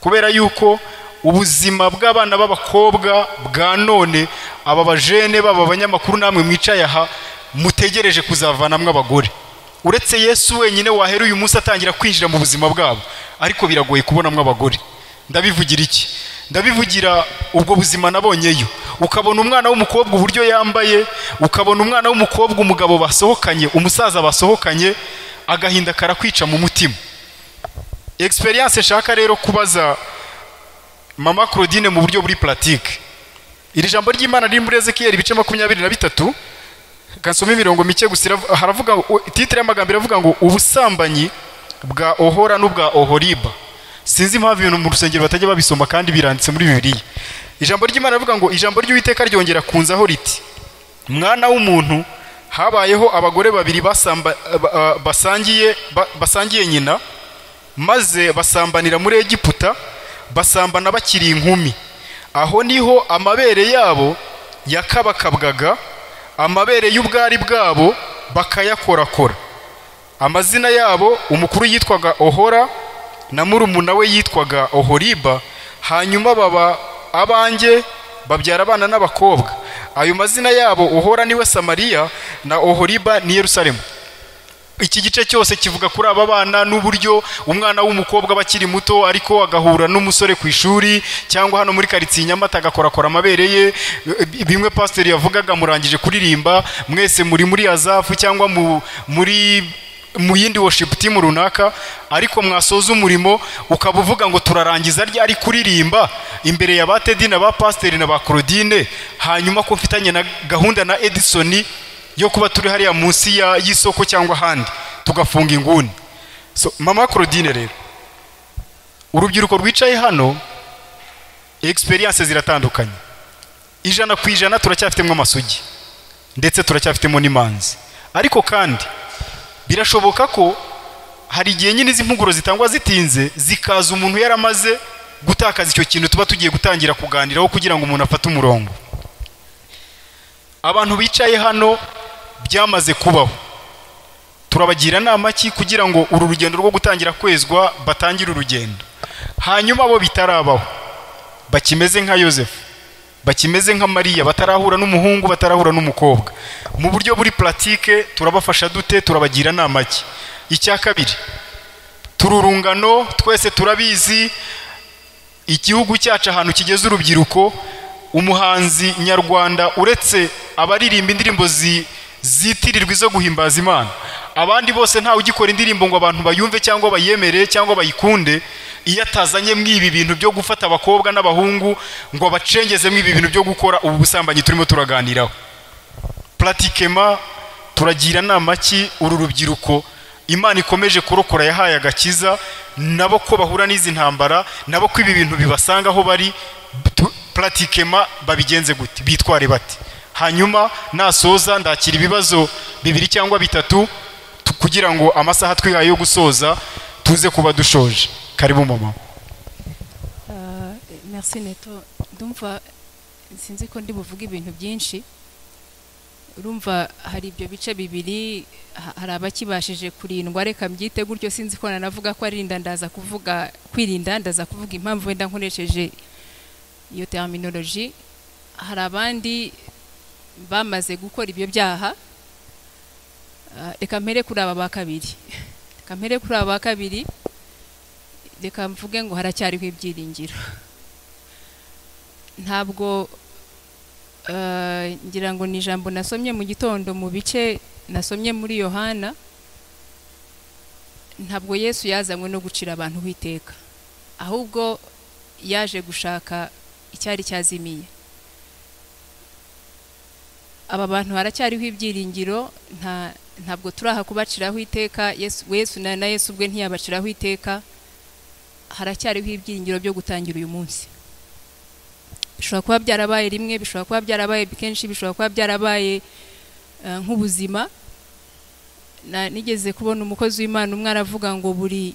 Kubera yuko ubuzima bw'abana b'abakobwa bwa none aba bajene baba abanyamakuru namwe mwicaye aha mutegereje kuzavanamwo abagore. Uretse yesu wenyine wahera uyu munsi atangira kwinjira mu buzima bwabo ariko biragoye kubonamo abagore. Ndabivugira iki? Ndabivugira ubwo buzima nabonyeyo. Ukabona umwana w'umukobwa uburyo yambaye ukabona umwana w'umukobwa umugabo basohokanye umusaza basohokanye agahinda karakwica mu mutima. Experience nshaka rero kubaza mama claudine mu buryo buri puratike iri jambo ry'imana riri muri ezekiyeli ibice makumyabiri na bitatu kansoma imirongo mike gusa haravuga titire y'amagambo iravuga ngo ubusambanyi bwa ohora n'ubwa ohoriba sinzi impamvu ibintu mu rusengero batajya babisoma kandi biranditse muri bibiliya. Ijambo ry'imana rivuga ngo ijambo ry'uwiteka ryongera kunzaho riti mwana w'umuntu habayeho abagore babiri basangiye nyina maze basambanira muri egiputa basambana bakiri inkumi. Aho ni ho amabere yabo yakabakabwaga amabere y'ubwari bwabo bakayakorakora. Amazina yabo umukuru yitwaga ohora na murumuna we yitwaga ohoriba hanyuma baba abanjye babyara abana n'abakobwa. Ayo mazina yabo ohora ni we samariya na ohoriba ni yerusalemu. Iki gice cyose kivuga kuri aba bana n'uburyo umwana w'umukobwa aba akiri muto ariko agahura n'umusore ku ishuri cyangwa hano muri karitsiye nyamata agakorakora amabere ye. Bimwe pasiteri yavugaga murangije kuririmba mwese muri muri azafu cyangwa mu, muri mu yindi worship team runaka ariko mwasoza umurimo ukaba uvuga ngo turarangiza ryari kuririmba? Imbere ya ba Teddy na ba pasiteri na ba Claudine hanyuma ko mfitanye na gahunda na Edison yo kuba turi hariya munsi y'isoko cyangwa ahandi tugafunga inguni. So mama Claudine rero urubyiruko rwicaye hano experience ziratandukanye. Ijana ku ijana turacyafitemo amasugi ndetse turacyafitemo n'imanzi. Ariko kandi birashoboka ko hari igihe nyine izi mpuguro zitangwa zitinze zikaza umuntu yaramaze gutakaza icyo kintu tuba tugiye gutangira kuganiraho kugira ngo umuntu afate umurongo. Abantu bicaye hano byamaze kubaho. Turabagira inama ki kugira ngo uru rugendo rwo gutangira kwezwa batangire urugendo? Hanyuma abo bitarabaho bakimeze nka yosefu. Bakimeze nka mariya batarahura n'umuhungu batarahura n'umukobwa. Mu buryo buri puratike turabafasha dute turabagira inama ki? Icya kabiri tururungano twese turabizi igihugu cyacu ahantu kigeze urubyiruko umuhanzi nyarwanda uretse abaririmba indirimbo zi- zitirirwa izo guhimbaza imana. Abandi bose ntawe ugikora indirimbo ngo abantu bayumve cyangwa bayemere cyangwa bayikunde iyo atazanye mw'ibi bintu byo gufata abakobwa n'abahungu ngo abacengeze mw'ibi bintu byo gukora ubu busambanyi turimo turaganiraho. Puratikema turagira inama ki? Uru rubyiruko. Imana ikomeje kurokora yahaye agakiza nabo ko bahura n'izi ntambara nabo ko ibi bintu bibasanga aho bari pratikema babigenze gute bitware bate hanyuma nasoza ndakira ibibazo bibiri cyangwa bitatu tu- kugira ngo amasaha twihaye yo gusoza tuze kuba dushoje. Karibu mama. Ah, merci neto. Ndumva sinzi ko ndi buvuge ibintu byinshi. Urumva hari ibyo bice bibiri ha- hari abakibashije kurindwa. Reka mbyite gutyo sinzi ko nanavuga ko arinda ndaza kuvuga kwirinda ndaza kuvuga impamvu wenda nkoresheje iyo terminology. Hari abandi bamaze gukora ibyo byaha. Ah, reka mpere kuri aba ba kabiri. Reka mpere kuri aba ba kabiri. Reka mvuge ngo haracyariho ibyiringiro. Ntabwo eh, ngira ngo ni ijambo nasomye mu gitondo mu bice nasomye muri yohana ntabwo yesu yazanywe no gucira abantu witeka ahubwo yaje gushaka icyari cyazimiye. Aba bantu haracyariho ibyiringiro nta ntabwo turaha kubaciraho iteka yesu na yesu ubwe ntiyabaciraho iteka. Haracyariho ibyiringiro byo gutangira uyu munsi. Bishobora kuba byarabaye rimwe bishobora kuba byarabaye kenshi bishobora kuba byarabaye eh, nk'ubuzima. Nigeze kubona umukozi w'imana umwe aravuga ngo buri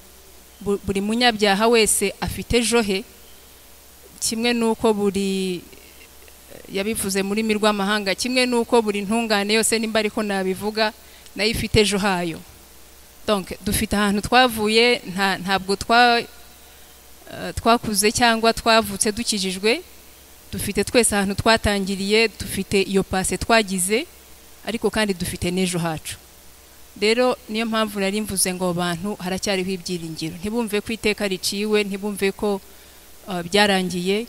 bu- buri munyabyaha wese afite ejo he kimwe n'uko buri yabivuze muri rw'amahanga kimwe n'uko buri ntungane yose nimba ariko nabivuga na yo ifite ejo hayo. Dufite ahantu twavuye nta ntabwo eh, twakuze cyangwa twavutse dukijijwe dufite twese ahantu twatangiriye dufite iyo pase twagize ariko kandi dufite n'ejo hacu. Rero niyo mpamvu nari mvuze ngo abo bantu haracyariho ibyiringiro. Ntibumve ko iteka riciwe ntibumve ko uh, byarangiye.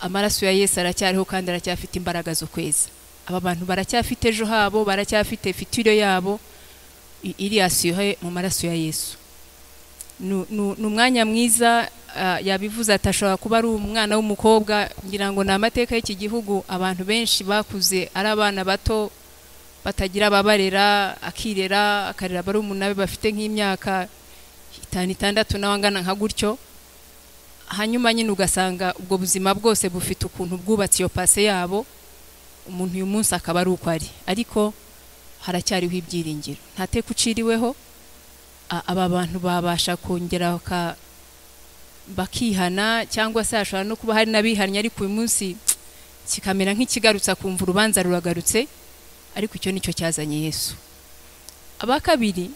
Amaraso ya yesu aracyariho kandi aracyafite imbaraga zo kweza. Aba bantu baracyafite ejo habo baracyafite fitire yabo i- iri asure mu maraso ya yesu. Ni umwanya mwiza ah, yabivuze ati ashobora kuba ari umwana w'umukobwa. Ngira ngo ni amateka y'iki gihugu abantu benshi bakuze ari abana bato batagira ababarera akirera akarera barumuna be bafite nk'imyaka itanu itandatu nawe angana nka gutyo. Hanyuma nyine ugasanga ubwo buzima bwose bufite ukuntu bwubatse iyo pase yabo umuntu uyu munsi akaba ari uko ari. Ariko haracyariho ibyiringiro. Nta teka uciriweho aba bantu babasha kongera bakihana cyangwa se hashobora no kuba hari n'abihannye ariko uyu munsi kikamera nk'ikigarutse akumva urubanza ruragarutse ariko icyo ni cyo cyazanye yesu. Aba kabiri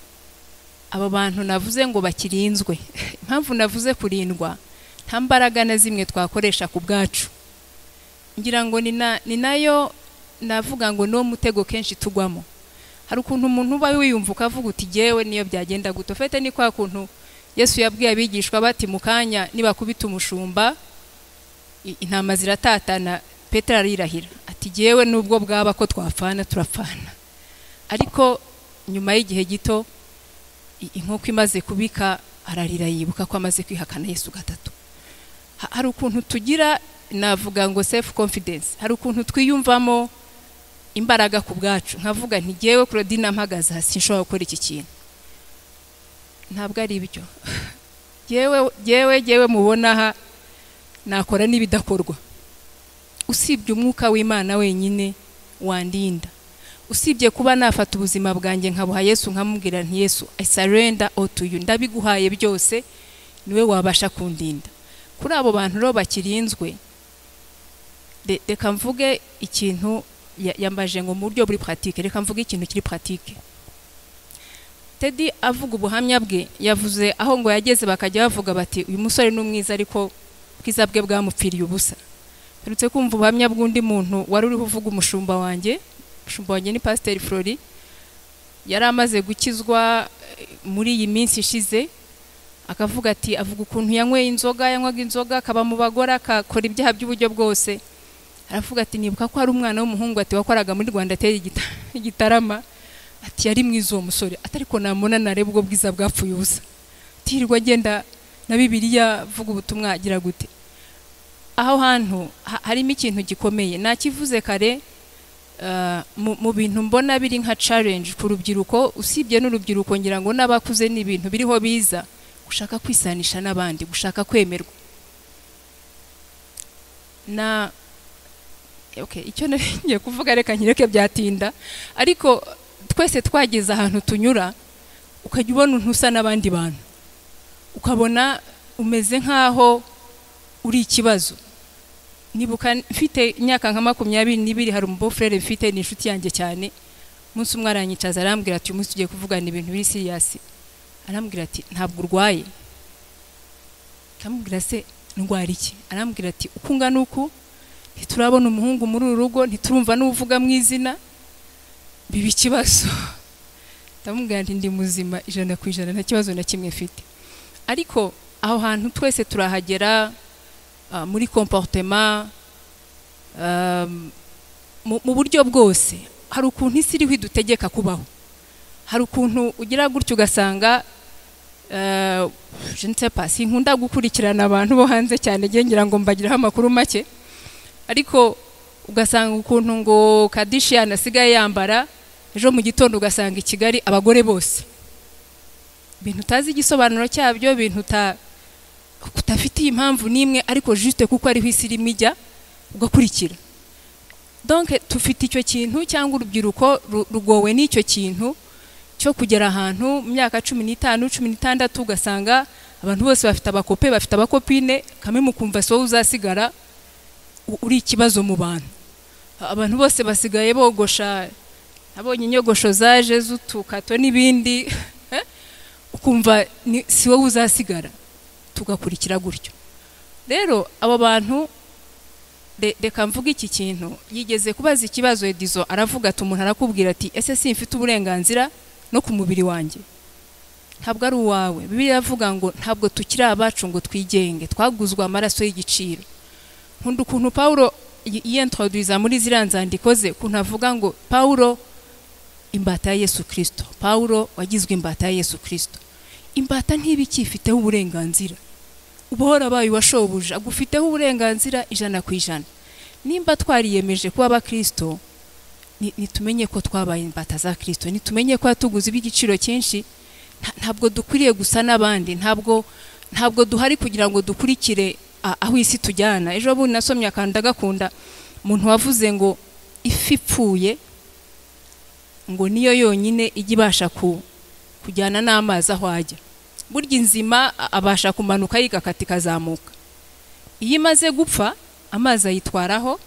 abo bantu navuze ngo bakirinzwe. Impamvu navuze kurindwa nta mbaraga na zimwe twakoresha ku bwacu. Ngira ngo ni na- ni na yo navuga ngo niwo mutego kenshi tugwamo. Hari ukuntu umuntu uba wiyumva ukavuga uti jyewe niyo byagenda guto fete ni kwa kuntu yesu yabwiye abigishwa bati mu kanya nibakubita umushumba intama ziratatana. Petero arirahira ati jyewe nubwo bwaba ko twapfana turapfana. Ariko nyuma y'igihe gito inkoko imaze kubika ararira yibuka ko amaze kwihakana yesu gatatu. Ha- hari ukuntu tugira navuga ngo self confidence hari ukuntu twiyumvamo imbaraga ku bwacu. Nkavuga nti jyewe Claudine mpagaze hasi sinshobora gukora iki kintu. Ntabwo ari ibyo. Jyewe jyewe mubona aha nakora n'ibidakorwa. Usibye umwuka w'imana wenyine wandinda. Usibye kuba nafata ubuzima bwanjye nkabuha yesu nkamubwira nti yesu i surrender all to you. Ndabiguhaye byose ni we wabasha kundinda. Kuri abo bantu rero bakirinzwe re- reka mvuge ikintu yambaje ngo mu buryo buri pratique. Reka mvuge ikintu kiri pratique. Teddy avuga ubuhamya bwe. Yavuze aho ngo yageze bakajya bavuga bati uyu musore ni mwiza ariko ubwiza bwe bwamupfiriye ubusa. Mperutse kumva ubuhamya bw'undi muntu wari uriho uvuga umushumba wanjye umushumba wanjye ni pasiteri Flori. Yari amaze gukizwa eh, muri iyi minsi ishize. Akavuga ati avuga ukuntu yanyweye inzoga yanywaga inzoga akaba mu bagore akakora ibyaha by'uburyo bwose. Aravuga ati nibuka ko hari umwana w'umuhungu ati wakoraga muri rwanda ateye igita- igitarama. Ati yari mwiza uwo musore ati ariko namubona nareba ubwo bwiza bwapfuye ubusa. Tirirwa agenda na bibiliya vuga ubutumwa agira gute? Aho hantu ha- harimo ikintu gikomeye. Nakivuze kare uh, mu- bintu mbona biri nka challenge ku rubyiruko usibye n'urubyiruko ngira ngo n'abakuze ni ibintu biriho biza gushaka kwisanisha n'abandi gushaka kwemerwa. Na icyo ngiye kuvuga reka nkireke byatinda. Ariko twese twageze ahantu tunyura ukajya ubona ntusa n'abandi bantu. Ukabona umeze nk'aho uri ikibazo. Nibuka mfite imyaka nka makumyabiri n'ibiri hari umubofurere mfite ni inshuti yanjye cyane. Umunsi umwe aranyicaza arambwira ati uyu munsi tugiye kuvugana ibintu biri siriyasi arambwira ati ntabwo urwaye. Akamubwira se ndwara iki? Arambwira ati uko ungana uku ntiturabona umuhungu muri uru rugo ntiturumva n'uvuga mu izina. Biba ikibazo. Ndamubwira ndi muzima ijana ku ijana nta kibazo na kimwe mfite. Ariko aho hantu twese turahagera ah, muri komporutema mu mu buryo bwose. Hari ukuntu isi iriho idutegeka kubaho. Hari ukuntu ugira gutyo ugasanga pas sinkunda gukurikirana abantu bo hanze cyane ngira ngo mbagiraho amakuru make. Ariko ugasanga ukuntu ngo kadishiyani asigaye yambara ejo mu gitondo ugasanga i kigali abagore bose. Ibintu utazi igisobanuro cyabyo ibintu uta- udafitiye impamvu n'imwe ariko juste kuko ariho isi irimo ijya ugakurikira. Donc tufite icyo kintu cyangwa urubyiruko ru- rugowe n'icyo kintu cyo kugera ahantu mu myaka cumi n'itanu cumi n'itandatu ugasanga abantu bose bafite abakope bafite abakopine kamwe mukumva si wowe uzasigara uri ikibazo mu bantu. Abantu bose basigaye bogosha nabonye inyogosho zaje z'utukato n'ibindi eh? ukumva si wowe uzasigara tugakurikira gutyo. Rero abo bantu re- reka mvuge iki kintu. Yigeze kubaza ikibazo edizo aravuga ati umuntu arakubwira ati ese simfite uburenganzira no ku mubiri wanjye ntabwo ari uwawe. Bibiliya iravuga ngo ntabwo tukiri abacu ngo twigenge twaguzwe amaraso y'igiciro. Nkunda ukuntu pawulo yi- yiyentroduiza muri ziriya nzandiko ze ukuntu avuga ngo pawulo imbata ya yesu kirisito pawulo wagizwe imbata ya yesu kirisito imbata ntiba ikifiteho uburenganzira. Uba warabaye uwashobuja agufiteho uburenganzira ijana ku ijana. Nimba twariyemeje kuba abakirisito ni- nitumenye ko twabaye imbata za kirisito nitumenye ko yatuguze iby'igiciro cyinshi. Nta- ntabwo dukwiriye gusa n'abandi. Ntabwo ntabwo duhari kugira ngo dukurikire aho isi tujyana. Ejo bundi nasomye akantu ndagakunda umuntu wavuze ngo ifi ipfuye ngo niyo yonyine ijya ibasha ku kujyana n'amazi aho ajya. Burya inzima abasha kumanuka yigakata ikazamuka iyo imaze gupfa amazi ayitwaraho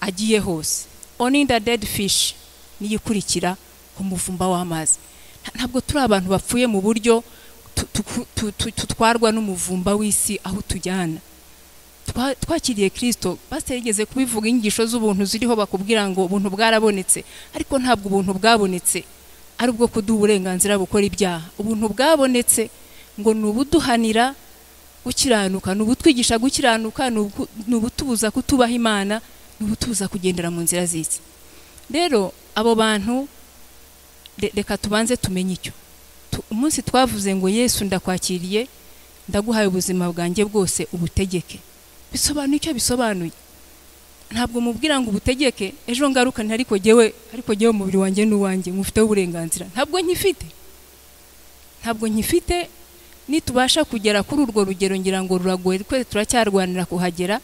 agiye hose. Only the dead fish niyo ikurikira umuvumba w'amazi. Nta- ntabwo turi abantu bapfuye mu buryo tutwarwa n'umuvumba w'isi aho tujyana. Twa- twakiriye kirisito pasiteri yigeze kubivuga inyigisho z'ubuntu ziriho bakubwira ngo ubuntu bwarabonetse ariko ntabwo ubuntu bwabonetse ari ubwo kuduha uburenganzira bukora ibyaha. Ubuntu bwabonetse ngo ni ubuduhanira gukiranuka ni ubutwigisha gukiranuka ni ubu- ni ubutubuza kutubaha imana ni ubutubuza kugendera mu nzira z'isi. Rero abo bantu re- reka tubanze tumenye icyo. Umunsi twavuze ngo yesu ndakwakiriye ndaguhaye ubuzima bwanjye bwose ubutegeke. Bisobanuye icyo bisobanuye? Ntabwo mubwira ngo ubutegeke? Ejo ngarukane ariko jyewe ariko jyewe umubiri wanjye n'uwanjye mufiteho uburenganzira. Ntabwo nkifite. Ntabwo nkifite nitubasha kugera kuri urwo rugero ngira ngo ruragoye twese turacyarwanira kuhagera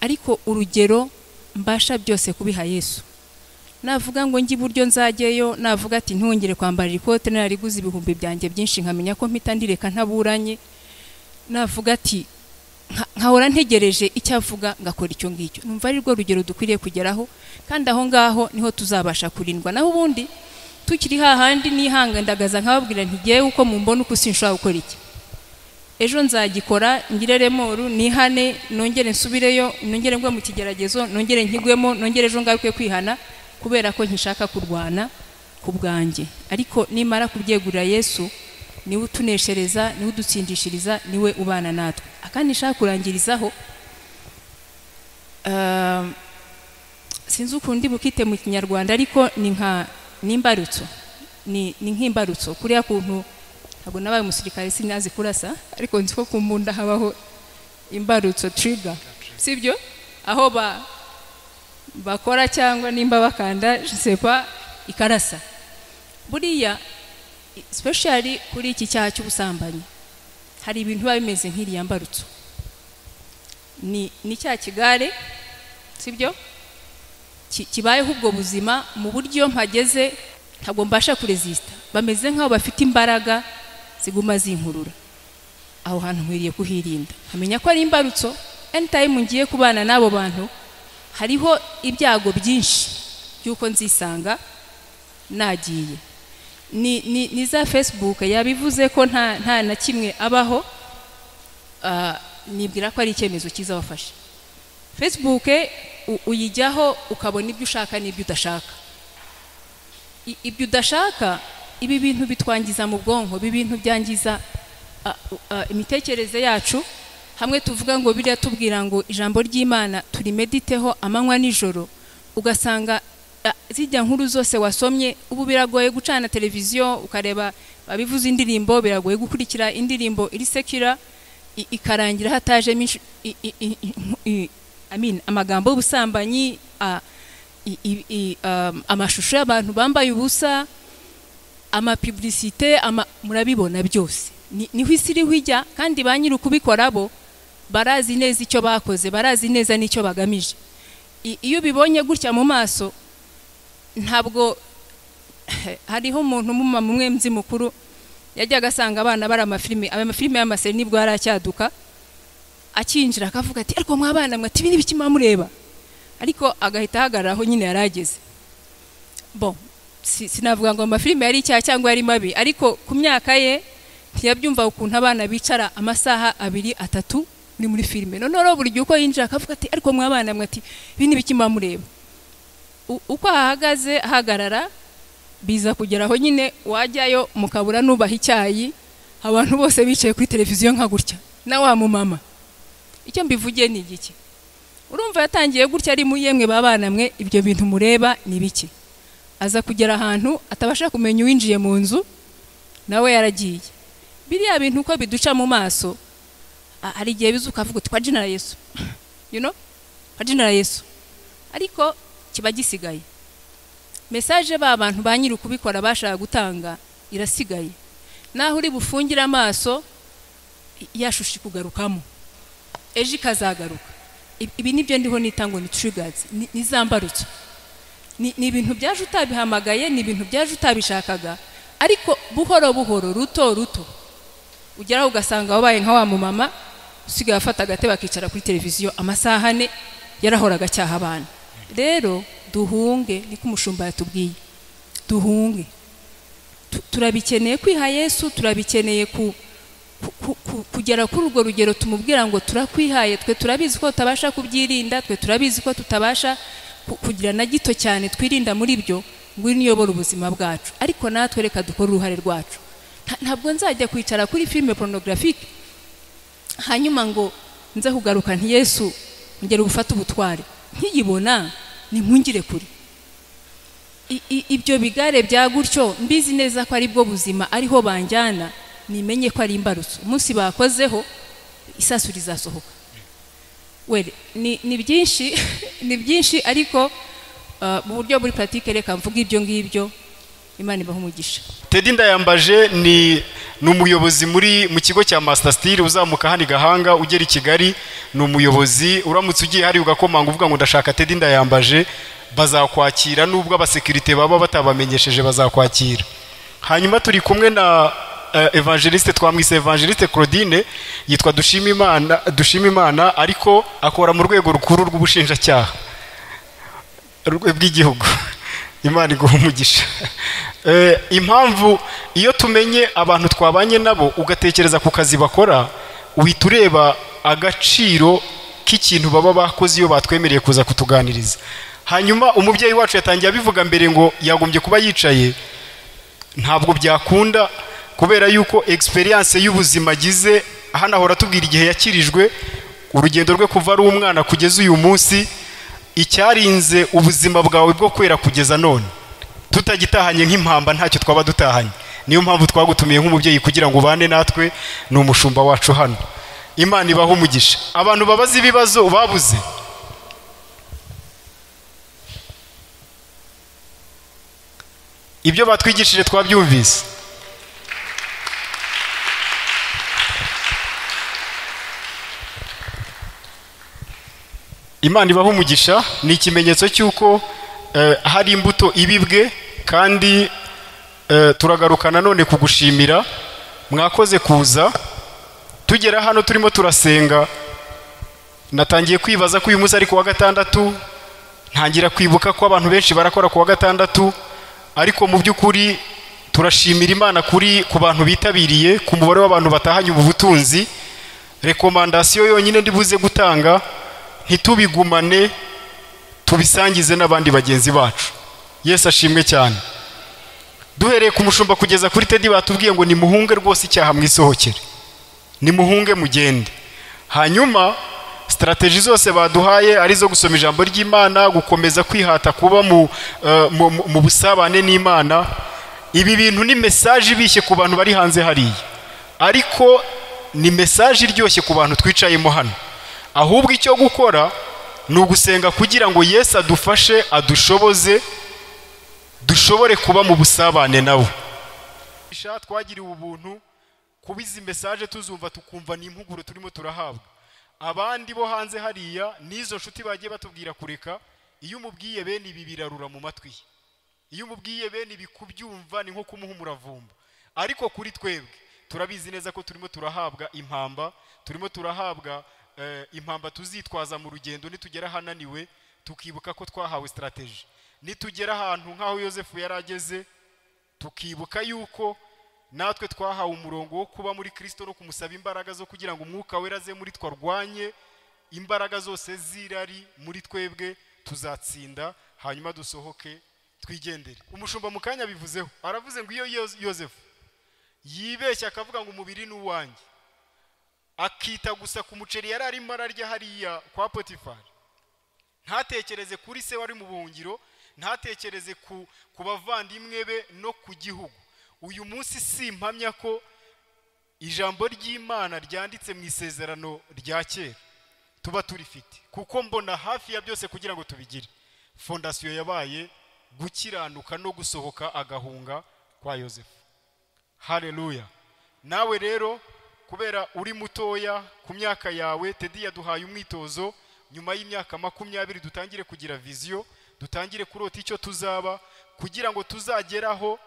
ariko urugero mbasha byose kubiha yesu. Navuga ngo njye iburyo nzajyeyo navuga ati ntwongere kwambara ikote nariguze ibihumbi byanjye byinshi nkamenya ko mpita ndireka ntaburanye. Navuga ati nka- nkahora ntegereje icyo avuga ngakora icyo ngicyo. Numva ari rwo rugero dukwiriye kugeraho kandi aho ngaho ni ho tuzabasha kurindwa. Naho ubundi tukiri hahandi nihangandagaza nkababwira ntigewe uko mumbona uko sinshobora gukora iki? Ejo nzagikora ngire remoru nihane nongere nsubireyo nongere ngwe mu kigeragezo nongere nkigwemo nongere ejo ngaruke kwihana. Kubera ko nkishaka kurwana ku bwanjye ariko nimara kubyegurira yesu ni we utuneshereza ni we udutsindishiriza ni we ubana natwe. Akandi nshaka kurangirizaho ah, sinzi ukundi bukite mu kinyarwanda ariko ni nka n'imbarutso ni nk'imbarutso. Kuriya kuntu ntabwo nabaye umusirikare sinazi kurasa ariko nzi ko ku mbunda habaho imbarutso trigger. Sibyo? Aho ba bakora cyangwa nimba bakanda pas ikarasa. Buriya especially kuri iki cyaha cy'ubusambanyi hari ibintu biba bimeze nk'iriya mbarutso ni cya kigare sibyo? Ki- kibayeho ubwo buzima mu buryo mpageze ntabwo mbasha kurezisita bameze nk'aho bafite imbaraga ziguma zinkurura. Aho hantu nkwiriye kuhirinda. Nkamenya ko ari imbarutso anytime ngiye kubana n'abo bantu hariho ibyago byinshi by'uko nzisanga nagiye. Ni, za facebook yabivuze ko nta, na kimwe abaho ah, nibwira ko ari icyemezo cyiza wafashe. U- uyijyaho ukabona ibyo ushaka n'ibyo udashaka. Ibyo udashaka ibi bintu bitwangiza mu bwonko ibi bintu byangiza imitekerereze yacu hamwe tuvuga ngo biriya tubwira ngo ijambo ry'imana turimediteho amanywa n'ijoro. Ugasanga ah, zijya nkuru zose wasomye ubu biragoye gucana televiziyo ukareba abivuza indirimbo biragoye gukurikira indirimbo iri sekira ikarangira hatajemo amagambo y'ubusambanyi amashusho y'abantu bambaye ubusa amapibulisite ama, murabibona byose. Ni- ni ho isi iriho ijya kandi ba nyiri ukubikora bo barazi neza icyo bakoze barazi neza n'icyo bagamije. Iyo ubibonye gutya mu maso ntabwo hariho umuntu umumama umwe mzi mukuru yajyaga asanga abana bari amafilime aya mafilime y'amaseri ni bwo yari acyaduka akinjira akavuga ati ariko mwabana mwe ati ibi ni ibiki muba mureba ariko agahita ahagarara aho nyine yari ageze. Si- sinavuga ngo amafilime yari icyaha cyangwa yari mabi ariko ku myaka ye ntiyabyumva ukuntu abana bicara amasaha abiri atatu ni muri filime. Noneho buri gihe uko yinjira akavuga ati ariko mwabana mwe ati ibi ni ibiki mureba uko ahahagaze ahagarara biza kugera aho nyine wajyayo mukabura nubaha icyayi abantu bose bicaye kuri televiziyo nka gutya. Na wa mumama icyo mbivugiye ni igiki? Urumva yatangiye gutya ari muri yemwe babana mwe ibyo bintu mureba ni biki? Aza kugera ahantu atabasha kumenya uwinjiye mu nzu nawe yaragiye. Biriya bintu uko biduca mu maso hari igihe biza ukavuga uti kwa jina la yesu you know? Kwa jina la yesu. Ariko kiba gisigaye. Mesaje ba bantu ba nyiri ukubikora bashaka gutanga irasigaye. Naho uri bufungire amaso i- ya shusho ikugarukamo ejo ikazagaruka. Ibi- ni byo ndiho nita ngo ni triggers ni ni za mbarutso ni ni ibintu byaje utabihamagaye ni ibintu byaje utabishakaga. Ariko buhoro buhoro ruto ruto ugeraho ugasanga wabaye nka wa mumama usigaye afata agatebe akicara kuri televiziyo amasaha ane yarahoraga acyaha abana rero duhunge niko umushumba yatubwiye. Duhunge. Tu- turabikeneye kwiha yesu turabikeneye ku ku- ku- ku- kugera kuri urwo rugero tumubwira ngo turakwihaye twe turabizi ko tutabasha kubyirinda twe turabizi ko tutabasha ku- kugira na gito cyane twirinda muri byo ngo niyobore ubuzima bwacu. Ariko natwe reka dukore uruhare rwacu. Nta- ntabwo nzajya kwicara kuri filime porunogarafique hanyuma ngo nze kugaruka nti yesu ngera ubufate ubutware. Nkiyibona nimpungire kure. I- i- ibyo bigare bya gutyo mbizi neza ko ari bwo buzima ariho banjyana nimenye ko ari imbarutso. Umunsi bakozeho isasu rizasohoka. Ni, ni byinshi ni byinshi ariko uh, mu buryo buri pratique reka mvuga ibyo ngibyo. Imana ibaha umugisha. Tedi ndayambaje ni umuyobozi muri mu kigo cya steel uzamuka hano i gahanga ugera i kigali. Ni umuyobozi uramutse ugiye hari ugakomanga uvuga ngo ndashaka tedi ndayambaje. Bazakwakira nubwo abasekirite baba batabamenyesheje bazakwakira. Hanyuma turi kumwe na eh, evangeliste twamwise evangeliste claudine yitwa dushimimana dushimimana ariko akora mu rwego rukuru rw'ubushinjacyaha bw'igihugu imana iguha umugisha. Eh, impamvu iyo tumenye abantu twabanye nabo ugatekereza ku kazi bakora uhita ureba agaciro k'ikintu baba bakoze iyo batwemereye kuza kutuganiriza. Hanyuma umubyeyi wacu yatangiye abivuga mbere ngo yagombye kuba yicaye. Ntabwo byakunda kubera yuko experience y'ubuzima agize hano ahora atubwira igihe yakirijwe urugendo rwe kuva ari umwana kugeza uyu munsi icyarinze ubuzima bwawe bwo kwera kugeza none. Tutagitahanye nk'impamba ntacyo twaba dutahanye. Niyo mpamvu twagutumiye nk'umubyeyi kugira ngo ubane natwe ni umushumba wacu hano. Imana ibaho umugisha. Abantu babaza ibibazo babuze. Ibyo batwigishije twabyumvise. Imana ibaha umugisha ni ikimenyetso cy'uko eh, hari imbuto ibibwe kandi eh, turagaruka nanone kugushimira. Mwakoze kuza tugera hano turimo turasenga. Natangiye kwibaza ko uyu munsi ari ku wa gatandatu ntangira kwibuka ko abantu benshi barakora ku wa gatandatu ariko mu by'ukuri turashimira imana kuri ku bantu bitabiriye ku mubare w'abantu batahanye ubu butunzi. Rekomandasiyo yonyine ndibuze gutanga ntitubigumane tubisangize n'abandi bagenzi bacu. Yesu ashimwe cyane. Duhereye ku mushumba kugeza kuri tedi batubwiye ngo nimuhunge rwose icyaha mwisohokere. Nimuhunge mugende. Hanyuma sitarategi zose baduhaye ari izo gusoma ijambo ry'imana gukomeza kwihata kuba mu, eh, busabane n'imana. Ibi bintu ni mesaje ibishye ku bantu bari hanze hariya. Ariko ni mesaje iryoshye ku bantu twicayemo hano. Ahubwo icyo gukora ni ugusenga kugira ngo yesu adufashe adushoboze dushobore kuba mu busabane Isha twagiriwe ubuntu kuba izi mesaje tuzumva tukumva ni impuguro turimo turahabwa. Abandi bo hanze hariya n'izo nshuti bagiye batubwira kureka iyo umubwiye bene ibi birarura mu matwi ye. Iyo umubwiye bene ibi kubyumva ni nko kumuha umuravumba. Ariko kuri twebwe turabizi neza ko turimo turahabwa impamba turimo turahabwa impamba tuzitwaza mu rugendo nitugera ahananiwe tukibuka ko twahawe sitarategi nitugera ahantu nk'aho yosefu yari ageze tukibuka yuko natwe twahawe umurongo wo kuba muri kirisito no kumusaba imbaraga zo kugira ngo umwuka wera aze muri twe arwanye imbaraga zose z'irari muri twebwe tuzatsinda hanyuma dusohoke twigendere. Umushumba mu kanya bivuzeho aravuze ngo iyo Yo- yosefu. Yibeshya akavuga ngo umubiri ni uwanjye. Akita gusa ku muceri yari arimo ararya hariya kwa potifari ntatekereze kuri se wari mu buhungiro ntatekereze ku, bavandimwe be no ku gihugu. Uyu munsi si impamya ko ijambo ry'imana ryanditse mu isezerano rya kera. Tuba turifite kuko mbona hafi ya byose kugira ngo tubigire. Fondasiyo yabaye gukiranuka no gusohoka agahunga kwa yosefu. Haleluya. Nawe rero kubera uri mutoya ku myaka yawe tedi yaduhaye umwitozo nyuma y'imyaka makumyabiri dutangire kugira viziyo dutangire kurota icyo tuzaba kugira ngo tuzageraho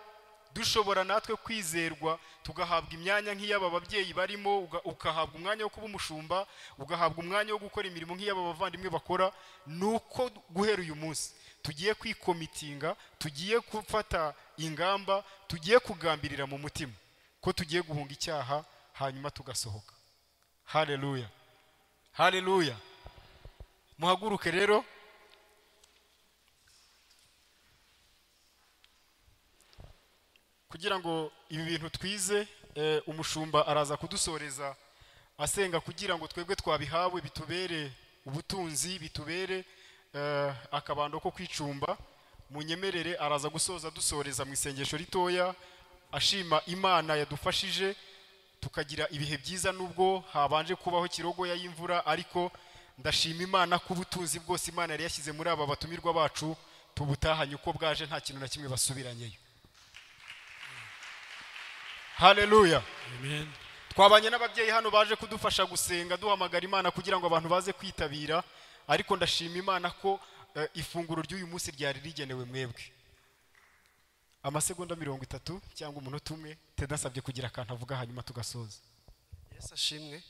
dushobora natwe kwizerwa tugahabwa imyanya nk'iy'aba babyeyi barimo uga- ugahabwa umwanya wo kuba umushumba ugahabwa umwanya wo gukora imirimo nk'iy'aba bavandimwe bakora ni uko guhera uyu munsi. Tugiye kwikomitinga tugiye gufata ingamba tugiye kugambirira mu mutima ko tugiye guhunga icyaha hanyuma tugasohoka. Haleluya. Haleluya. Muhaguruke rero. Kugira ngo ibi bintu twize eh, umushumba araza kudusoreza asenga kugira ngo twebwe twabihawe bitubere ubutunzi bitubere eh, akabando ko kwicumba. Munyemerere araza gusoza dusoreza mu isengesho ritoya ashima imana yadufashije tukagira ibihe byiza nubwo habanje kubaho kirogoya y'imvura ariko ndashima imana ko ubutunzi bwose imana yari yashyize muri aba batumirwa bacu tubutahanye uko bwaje nta kintu na kimwe basubiranyeyo. Haleluya amen. Twabanye n'ababyeyi hano baje kudufasha gusenga duhamagara imana kugira ngo abantu baze kwitabira ariko ndashima imana ko eh, ifunguro ry'uyu munsi ryari rigenewe mwebwe. Amasegonda mirongo itatu cyangwa umunota umwe. Tedasabye kugira akantu avuga hanyuma tugasoza. Yesu ashimwe.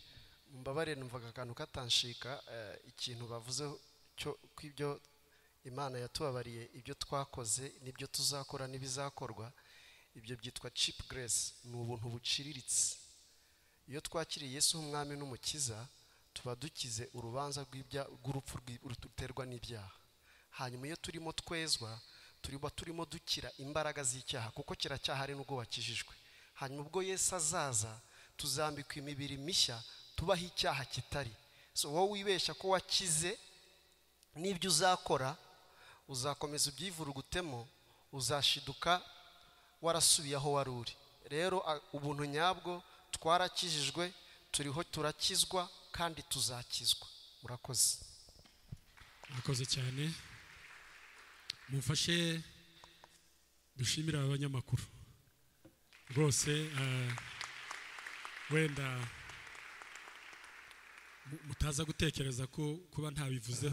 Mbabare numvaga akantu katanshika eh, ikintu bavuze kw'ibyo imana yatubabariye ibyo twakoze n'ibyo tuzakora n'ibizakorwa ibyo byitwa chip grace ni ubuntu buciriritse. Iyo twakiriye yesu nk'umwami n'umukiza tuba dukize urubanza rw'urupfu ruterwa n'ibyaha. Hanyuma iyo turimo twezwa tuba turimo dukira imbaraga z'icyaha kuko kiracyahari n'ubwo wakijijwe. Hanyuma ubwo yesu azaza tuzambikwa imibiri mishya tubaho icyaha kitari. So wowe wibeshya ko wakize n'ibyo uzakora uzakomeza ubyivurugutemo uzashiduka warasubiye aho wari uri. Rero ubuntu nyabwo twarakijijwe turiho turakizwa kandi tuzakizwa. Murakoze murakoze cyane. Mumfashe dushimire aba banyamakuru. Rwose eh, wenda mu- mutaza gutekereza ko kuba ntabivuze